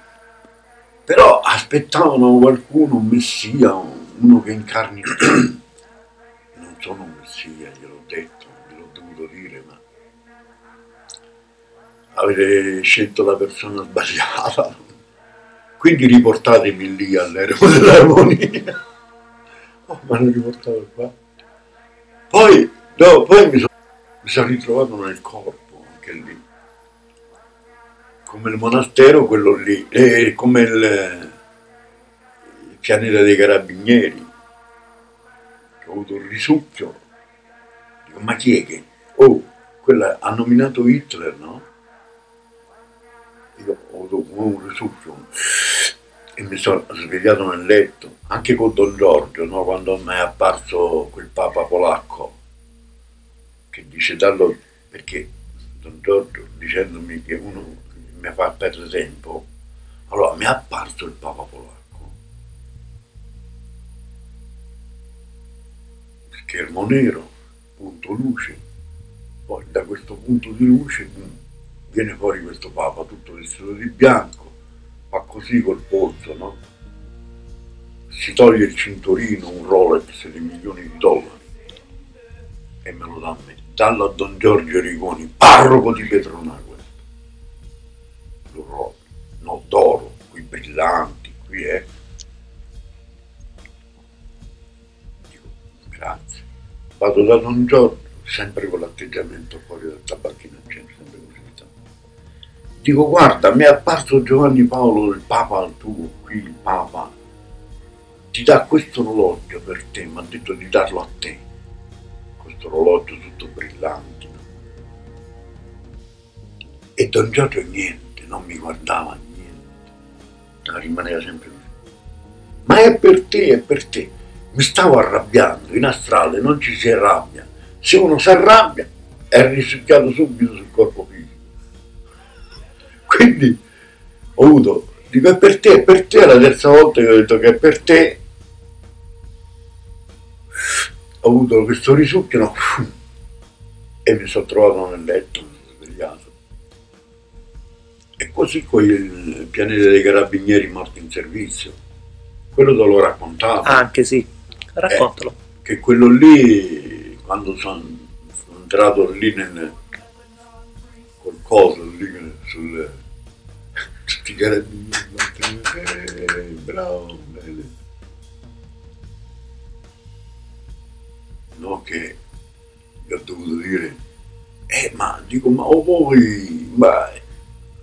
[SPEAKER 2] Però aspettavano qualcuno, un messia, uno che incarni. Non sono un messia, gliel'ho avete scelto la persona sbagliata. Quindi riportatemi lì all'eremo dell'armonia. Oh, mi hanno riportato qua. Poi, no, poi mi, sono, mi ritrovato nel corpo, anche lì. Come il monastero, quello lì, e come il, il pianeta dei carabinieri. Ho avuto un risucchio. Dico, ma chi è che? Oh, quella ha nominato Hitler, no? Avuto un risucchio e mi sono svegliato nel letto, anche con Don Giorgio, no? quando mi è apparso quel papa polacco che dice dallo perché Don Giorgio dicendomi che uno mi fa perdere tempo, allora mi è apparso il papa polacco, schermo nero, punto luce, poi da questo punto di luce boom, viene fuori questo papa tutto vestito di bianco, fa così col polso, no? Si toglie il cinturino, un Rolex di milioni di dollari e me lo dà a me. Dallo a Don Giorgio Rigoni, parroco di Petronacqua. Lo roba, no d'oro, qui brillanti, qui è. Dico, grazie. Vado da Don Giorgio, sempre con l'atteggiamento fuori dal tabacchino, sempre così. Dico, guarda, mi è apparso Giovanni Paolo, il Papa, tu qui, il Papa, ti dà questo orologio per te, mi ha detto di darlo a te, questo orologio tutto brillante. E Don Giorgio niente, non mi guardava niente, rimaneva sempre così. Ma è per te, è per te. Mi stavo arrabbiando, in astrale non ci si arrabbia. Se uno si arrabbia è risucchiato subito sul corpo. Quindi ho avuto, dico è per te, è per te, è la terza volta che ho detto che è per te. Ho avuto questo risucchio (sniffs) e mi sono trovato nel letto, mi sono svegliato. E così con il pianeta dei carabinieri morti in servizio. Quello te l'ho raccontato
[SPEAKER 1] Anche sì. Raccontalo.
[SPEAKER 2] che quello lì, quando sono entrato lì nel, col coso lì sul tutti i carabinieri, eh, bravo, bene. No, che gli ho dovuto dire, eh, ma dico, ma voi, ma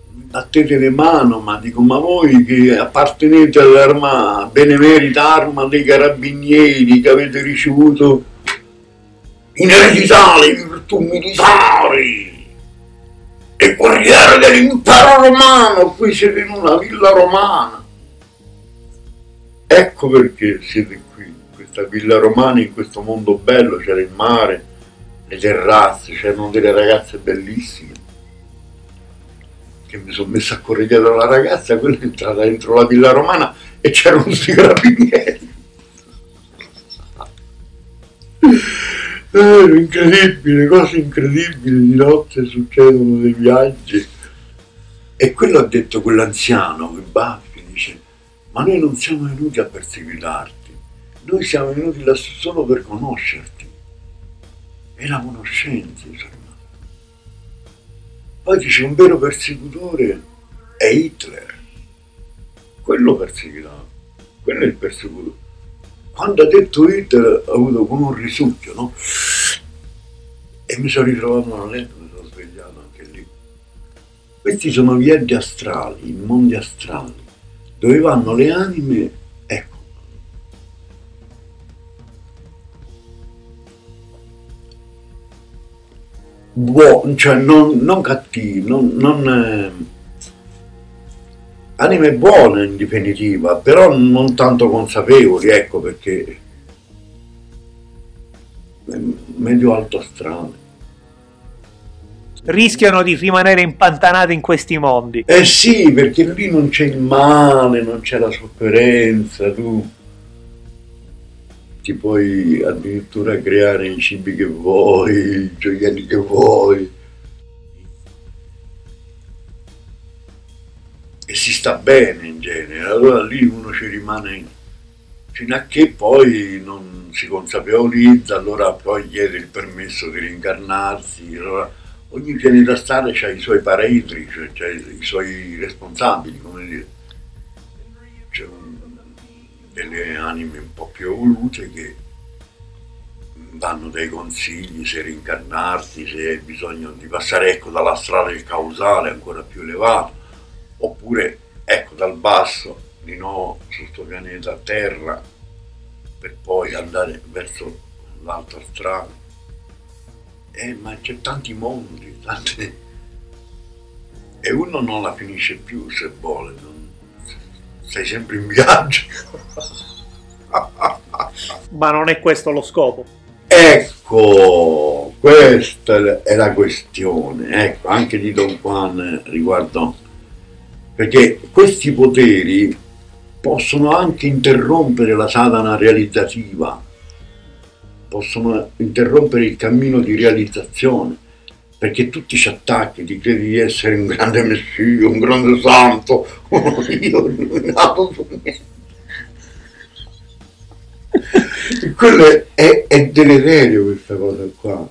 [SPEAKER 2] battete le mani, ma dico, ma voi che appartenete all'arma, benemerita arma dei carabinieri che avete ricevuto in eredità le virtù militari e guerriere dell'impero romano, qui siete in una villa romana. Ecco perché siete qui, in questa villa romana, in questo mondo bello, c'era il mare, le terrazze, c'erano delle ragazze bellissime. Che mi sono messo a correre dietro la ragazza, quella è entrata dentro la villa romana e c'erano questi carabinieri. Eh, incredibile, cose incredibili di notte succedono dei viaggi. E quello ha detto quell'anziano, quei baffi, dice, ma noi non siamo venuti a perseguitarti, noi siamo venuti lassù solo per conoscerti. E la conoscenza, insomma. Poi dice, un vero persecutore è Hitler. Quello perseguitava, quello è il persecutore quando ha detto Hitler ho avuto come un risucchio, no? E mi sono ritrovato nel letto, mi sono svegliato anche lì. Questi sono viaggi astrali, mondi astrali, dove vanno le anime, ecco. Buoni, cioè non, non cattivi, non, non eh, anime buone in definitiva, però non tanto consapevoli, ecco perché medio alto astrale.
[SPEAKER 1] Rischiano di rimanere impantanate in questi mondi.
[SPEAKER 2] Eh sì, perché lì non c'è il male, non c'è la sofferenza, tu ti puoi addirittura creare i cibi che vuoi, i gioielli che vuoi. E si sta bene in genere, allora lì uno ci rimane fino a che poi non si consapevolizza, allora poi chiede il permesso di rincarnarsi, allora ogni pianeta stare ha i suoi paraitri, cioè, cioè i suoi responsabili, come dire. C'è delle anime un po' più evolute che danno dei consigli se rincarnarsi, se hai bisogno di passare ecco, dalla strada del causale ancora più elevato oppure ecco dal basso di nuovo sul tuo pianeta Terra per poi andare verso l'alto astrale. Eh, ma c'è tanti mondi, tante... e uno non la finisce più se vuole, non... sei sempre in viaggio. (laughs)
[SPEAKER 1] Ma non è questo lo scopo.
[SPEAKER 2] Ecco, questa è la questione, ecco, anche di Don Juan riguardo perché questi poteri possono anche interrompere la sadhana realizzativa, possono interrompere il cammino di realizzazione, perché tu ti attacchi, ti credi di essere un grande messia, un grande santo, (laughs) io illuminato su niente. Quello è, è, deleterio questa cosa qua.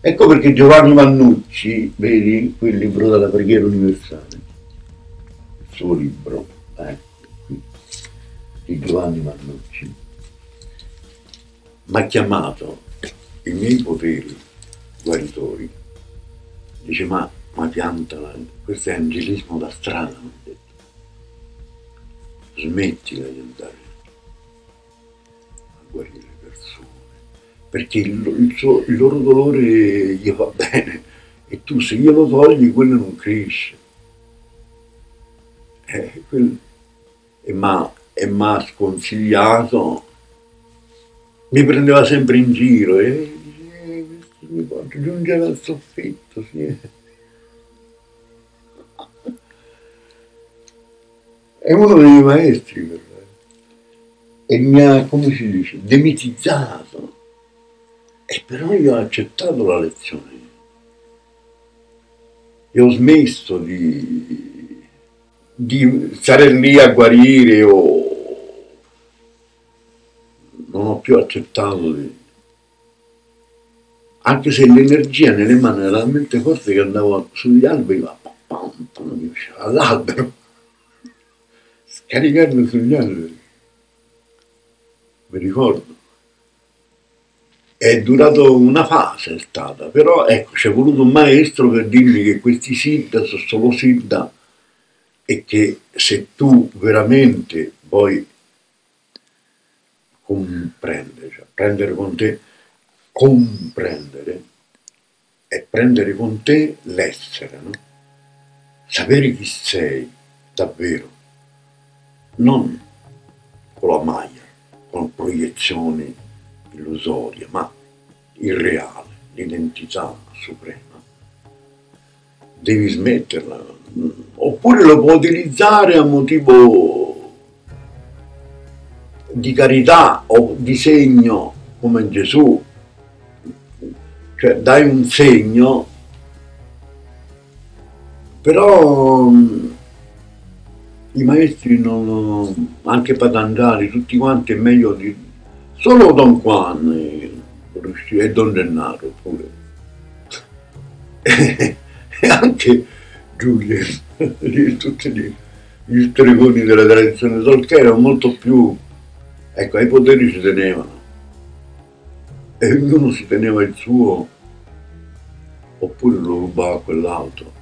[SPEAKER 2] Ecco perché Giovanni Vannucci, vedi, quel libro della preghiera universale, suo libro, ecco qui, di Giovanni Mannucci, mi ha chiamato i miei poteri guaritori, dice ma, ma piantala, questo è angelismo da strada, mi ha detto, smettila di andare a guarire le persone, perché il, il, suo, il loro dolore gli va bene. E tu se glielo togli quello non cresce eh, e mi ha sconsigliato, mi prendeva sempre in giro e eh, mi può giungere al soffitto. Sì. È uno dei miei maestri per me. E mi ha, come si dice, demitizzato. E però io ho accettato la lezione. E ho smesso di, di stare lì a guarire o non ho più accettato di... anche se l'energia nelle mani era talmente forte che andavo sugli alberi ma mi usciva all'albero scaricando sugli alberi. Mi ricordo. È durato una fase è stata però ecco c'è voluto un maestro per dirmi che questi siddha sono solo siddha e che se tu veramente vuoi comprendere, cioè prendere con te comprendere è prendere con te l'essere, no? sapere chi sei davvero, non con la maglia, con proiezioni illusorie, ma il reale, l'identità suprema. Devi smetterla, oppure lo puoi utilizzare a motivo di carità o di segno come Gesù, cioè dai un segno, però mh, i maestri non, anche Patanjali, tutti quanti è meglio di solo Don Juan e Don Gennaro pure. (laughs) E anche Giulia (laughs) tutti gli, gli stregoni della tradizione solca erano molto più ecco ai poteri si tenevano. E ognuno si teneva il suo oppure lo rubava a quell'altro.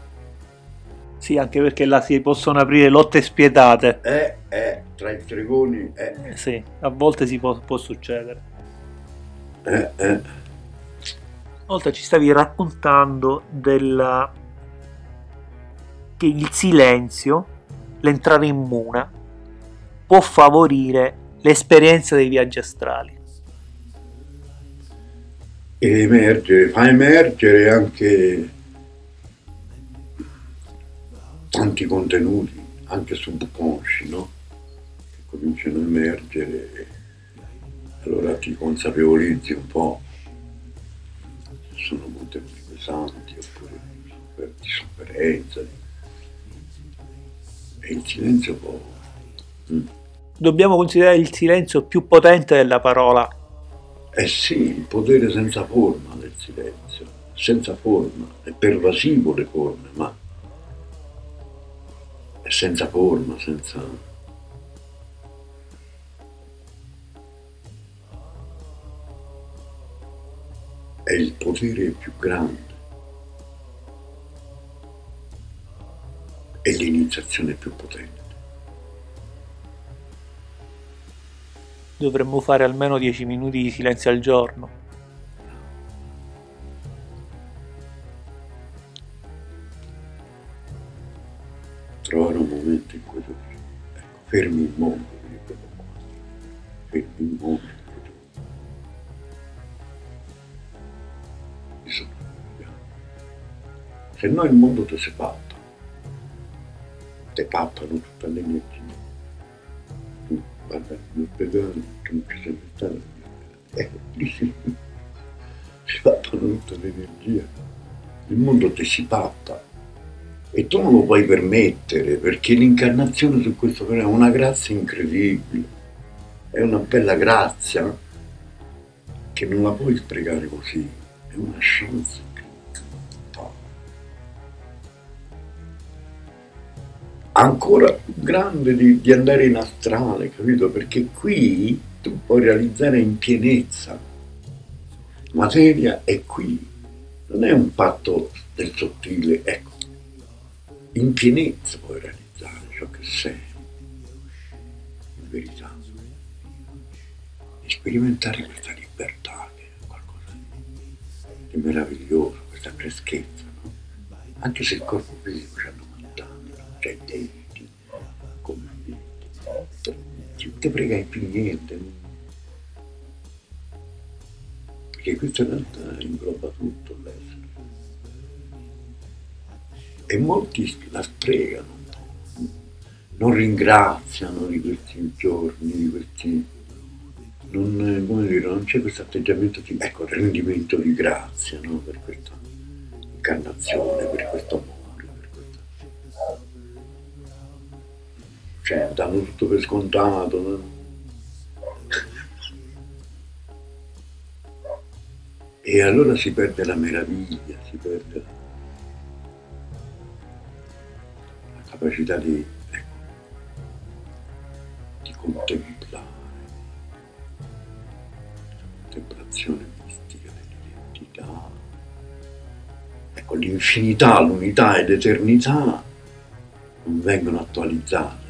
[SPEAKER 1] Sì, anche perché là si possono aprire lotte spietate.
[SPEAKER 2] eh eh tra i stregoni eh.
[SPEAKER 1] Eh, Sì, a volte si può, può succedere.
[SPEAKER 2] eh eh.
[SPEAKER 1] Oltre ci stavi raccontando della... che il silenzio, l'entrare in muna, può favorire l'esperienza dei viaggi astrali.
[SPEAKER 2] e emergere, fa emergere anche tanti contenuti, anche subconsci, no? Che cominciano a emergere e allora ti consapevolizzi un po' sono contenuti pesanti oppure di sofferenza. E il silenzio può... mm.
[SPEAKER 1] Dobbiamo considerare il silenzio più potente della parola.
[SPEAKER 2] Eh sì, il potere senza forma del silenzio, senza forma, è pervasivo le forme, ma è senza forma, senza... È il potere più grande, è l'iniziazione più potente.
[SPEAKER 1] Dovremmo fare almeno 10 minuti di silenzio al giorno.
[SPEAKER 2] trovare un momento in cui tu ecco, fermi il mondo, fermi il mondo. Se no il mondo ti si pattano tutta l'energia. Tu guarda l'ospedale, tu non ci sei stato, ecco, lì si, si pattano tutta l'energia. Il mondo ti si patta e tu non lo puoi permettere perché l'incarnazione su questo pianeta è una grazia incredibile, è una bella grazia che non la puoi sprecare così, è una chance Ancora più grande di, di andare in astrale, capito? Perché qui tu puoi realizzare in pienezza. Materia è qui, non è un patto del sottile, ecco in pienezza puoi realizzare ciò che sei, in verità, e sperimentare questa libertà che è qualcosa di, meraviglioso, questa freschezza, no? anche se il corpo fisico c'ha 90 anni, c'ha i denti, come vedi, non ti fregai più niente, perché questo in realtà ingloba tutto l'essere e molti la po', non ringraziano di questi giorni, di questi... Non, dire, non c'è questo atteggiamento di ecco, rendimento di grazia no? per questa incarnazione, per questo amore, per questa... Cioè, danno tutto per scontato. no? E allora si perde la meraviglia, si perde la capacità di, ecco, di contemplare, contemplazione mistica dell'identità. Ecco, l'infinità, l'unità e l'eternità non vengono attualizzate?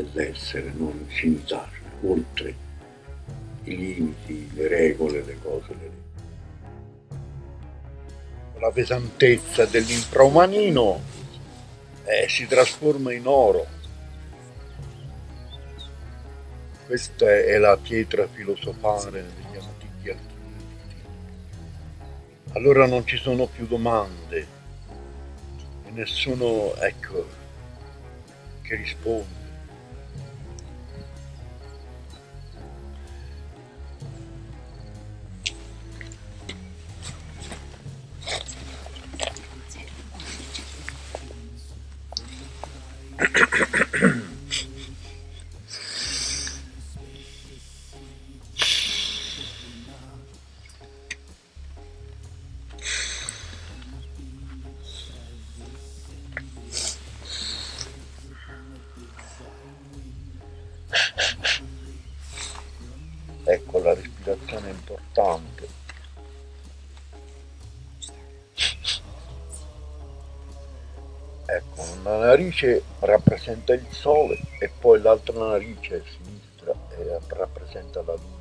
[SPEAKER 2] Dell'essere, non cioè oltre i limiti, le regole, le cose, le. La pesantezza dell'infraumanino eh, si trasforma in oro. Questa è la pietra filosofale degli antichi alchimisti. Allora non ci sono più domande e nessuno, ecco, che risponde. Narice rappresenta il sole e poi l'altra narice a sinistra eh, rappresenta la luna.